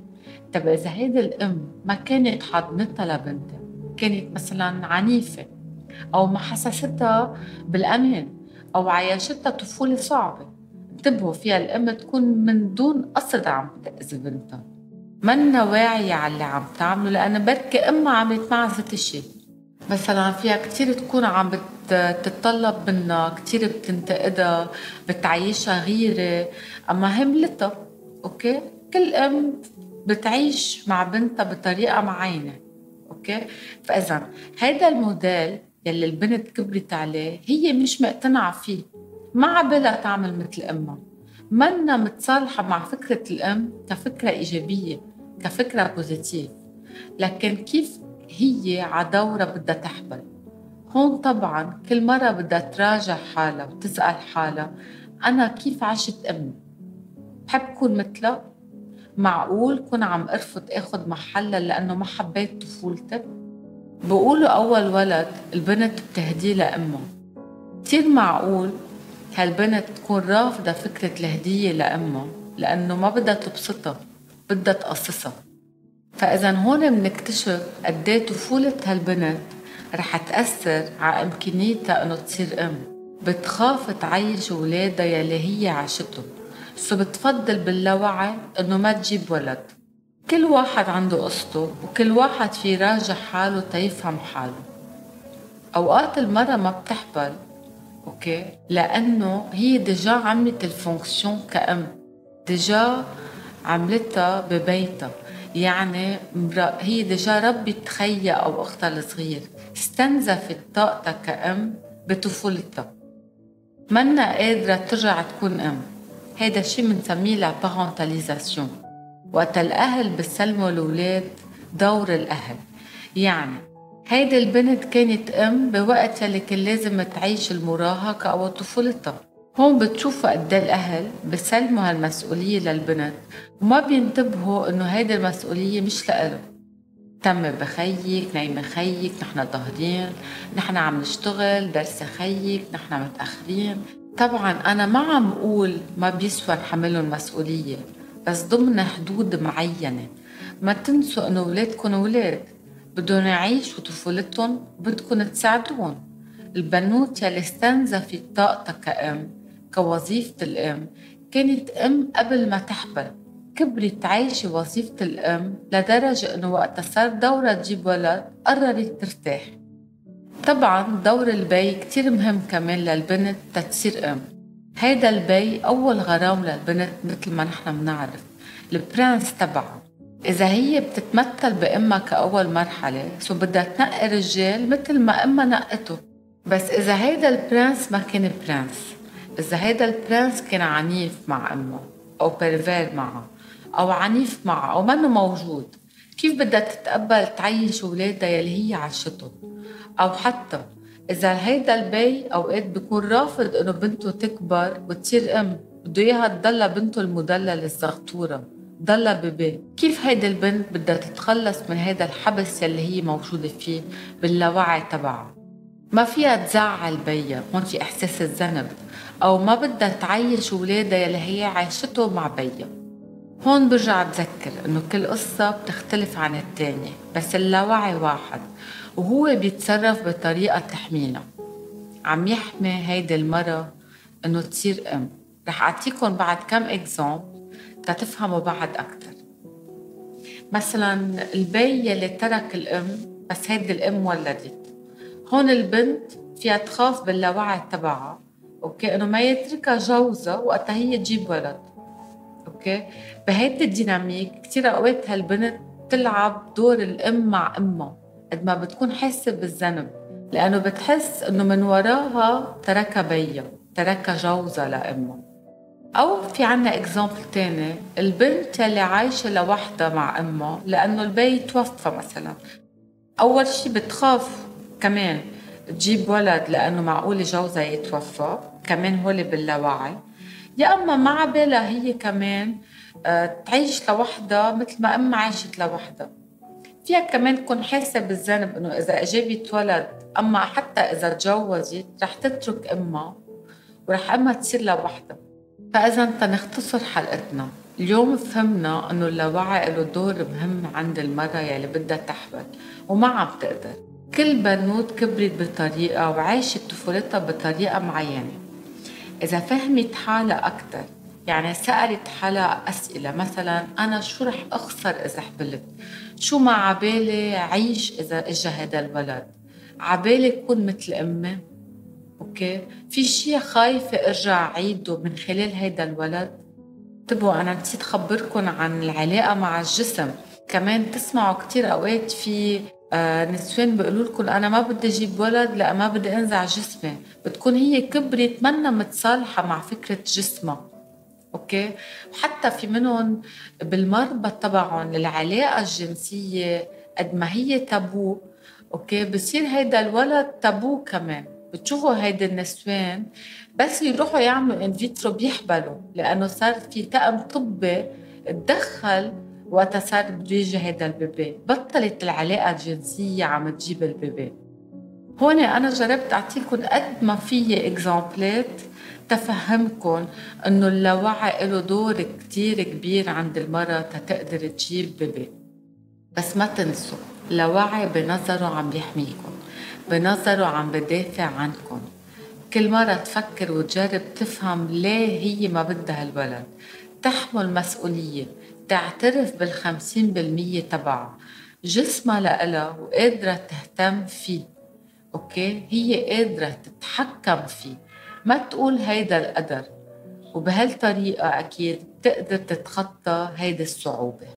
طب إذا هيدي الأم ما كانت حضنتها لبنتها كانت مثلا عنيفة أو ما حسستها بالأمان أو عيشتها طفولة صعبة. انتبهوا فيها الأم تكون من دون قصد عم تأذي بنتها. منا واعية على اللي عم تعمله لأن بركي أمها عملت معها ست الشيء مثلا فيها كتير تكون عم بتتطلب منها كتير بتنتقدها بتعيشها غيرة. أما هملتها okay؟ كل أم بتعيش مع بنتها بطريقة معينة okay؟ فاذا هيدا الموديل يلي البنت كبرت عليه هي مش مقتنعة فيه. ما عبالها تعمل مثل أمها. منا متصالحة مع فكرة الأم كفكرة إيجابية كفكرة بوزيتيف لكن كيف هي على دورها بدها تحبل؟ هون طبعا كل مرة بدها تراجع حالها وتسأل حالها أنا كيف عشت أمي؟ بحب كون مثلها؟ معقول كون عم أرفض اخد محلها لأنه ما حبيت طفولتي بقولوا أول ولد البنت بتهديه لامها كثير معقول هالبنت تكون رافضة فكرة الهدية لأمها لأنه ما بدها تبسطها بدها تقصصها. فإذا هون بنكتشف قد إيه طفولة هالبنت رح تأثر على إمكانيتها إنه تصير أم. بتخاف تعيش ولادها يلي هي عاشته. سو بتفضل باللاوعي إنه ما تجيب ولد. كل واحد عنده قصته وكل واحد في يراجع حاله تيفهم حاله. أوقات المرة ما بتحبل okay؟ لأنه هي déjà عملت ال fonction كأم déjà عملتها ببيتها. يعني هي déjà ربت خيها أو أختها الصغير استنزفت طاقتها كأم بطفولتها. منا قادرة ترجع تكون أم. هيدا الشيء بنسميه la parentalisation وقت الأهل بسلموا الاولاد دور الأهل. يعني هيدي البنت كانت أم بوقت يلي كان لازم تعيش المراهقة أو طفولتها هون بتشوفوا قد إيه الأهل بسلموا هالمسؤولية للبنت وما بينتبهوا إنه هيدي المسؤولية مش لإلهم. تم بخيك نايمة خيك نحن ظاهرين نحن عم نشتغل درس خيك نحن متأخرين. طبعا أنا ما عم أقول ما بيسوى نحملهم مسؤولية. بس ضمن حدود معينة. ما تنسوا إنه أولادكم أولاد بدهم يعيشوا طفولتهم بدكم تساعدوهم. البنوت يلي استنزفت طاقتها كأم كوظيفة الأم كانت أم قبل ما تحبل. كبرت عايشة وظيفة الأم لدرجة إنه وقت صار دورها تجيب ولد قررت ترتاح. طبعا دور البي كتير مهم كمان للبنت تتصير أم. هيدا البي أول غرام للبنت مثل ما نحن بنعرف ال prince تبعها. إذا هي بتتمثل بأمها كأول مرحلة so بدها تنقي رجال مثل ما أمها نقته. بس إذا هيدا ال prince ما كان prince. إذا هيدا ال prince كان عنيف مع أمه أو pervers معها أو عنيف معها أو منه موجود. كيف بدها تتقبل تعيش ولادها يلي هي عاشتهم؟ أو حتى إذا هيدا البي أوقات بيكون رافض إنه بنته تكبر وتصير أم بده إياها تضلها بنته المدللة الزغطورة ضلها ببي. كيف هيدي البنت بدها تتخلص من هيدا الحبس يلي هي موجودة فيه باللاوعي تبعها؟ ما فيها تزعل بيا هون في إحساس الذنب. أو ما بدها تعيش ولادها يلي هي عايشته مع بيا. هون برجع بذكر إنه كل قصة بتختلف عن التانية بس اللاوعي واحد. وهو بيتصرف بطريقة تحمينا. عم يحمي هيدي المرة إنه تصير أم. رح أعطيكم بعد كم exemple تتفهموا بعد أكتر. مثلا البي يلي ترك الأم بس هيدي الأم ولدت. هون البنت فيها تخاف باللاوعي تبعها okay؟ إنه ما يتركها جوزها وقتها هي تجيب ولد. okay؟ بهيدي ال dynamique كثير أوقات هالبنت تلعب دور الأم مع أمها. قد ما بتكون حاسة بالذنب لأنه بتحس إنه من وراها تركها بيها تركها جوزها لأمها. أو في عنا example تاني البنت اللي عايشة لوحدها مع أمها لأنه البي توفى مثلا. أول شيء بتخاف كمان تجيب ولد لأنه معقول جوزها يتوفى كمان هول باللاوعي. يا أما ما بالها هي كمان آه، تعيش لوحدها مثل ما أمها عاشت لوحدها. فيها كمان تكون حاسة بالذنب إنه إذا اجابت ولد أما حتى إذا تجوزت رح تترك أمها ورح أمها تصير لوحدها. فاذا تنختصر حلقتنا. اليوم فهمنا إنه اللاوعي له دور مهم عند المرة يلي بدها تحبل وما عم تقدر. كل بنوت كبرت بطريقة وعاشت طفولتها بطريقة معينة. إذا فهمت حالها أكثر يعني سألت حالها أسئلة مثلا أنا شو رح أخسر إذا حبلت؟ شو ما عبالي عيش إذا إجا هذا الولد عبالي كون مثل أمي أوكي؟ في شيء خايفة أرجع عيده من خلال هذا الولد؟ انتبهوا أنا نسيت خبركم عن العلاقة مع الجسم. كمان تسمعوا كتير أوقات في آه نسوان بيقولوا لكم أنا ما بدي أجيب ولد لأ ما بدي أنزع جسمي. بتكون هي كبرت منا متصالحة مع فكرة جسمها. okay؟ وحتى في منهم بالمربط تبعهم العلاقة الجنسية قد ما هي taboo okay؟ بصير هيدا الولد تابو كمان. بتشوفوا هيدي النسوان بس يروحوا يعملوا in vitro بيحبلوا لأنه صار في طقم طبي تدخل وقتها صار بده يجي هيدا ال baby. بطلت العلاقة الجنسية عم تجيب ال baby. هون أنا جربت أعطيكم قد ما في إكزامبلات تفهمكم إنه اللاوعي له دور كتير كبير عند المرأة تتقدر تجيب بيبي. بس ما تنسوا اللاوعي بنظره عم بيحميكم بنظره عم بدافع عنكم كل مرة تفكر وتجرب تفهم ليه هي ما بدها الولد. تحمل مسؤولية تعترف بالخمسين بالمية تبعها. جسمها لإلها وقادرة تهتم فيه أوكي؟ هي قادرة تتحكم فيه. ما تقول هيدا القدر وبهالطريقة أكيد بتقدر تتخطى هيدي الصعوبة.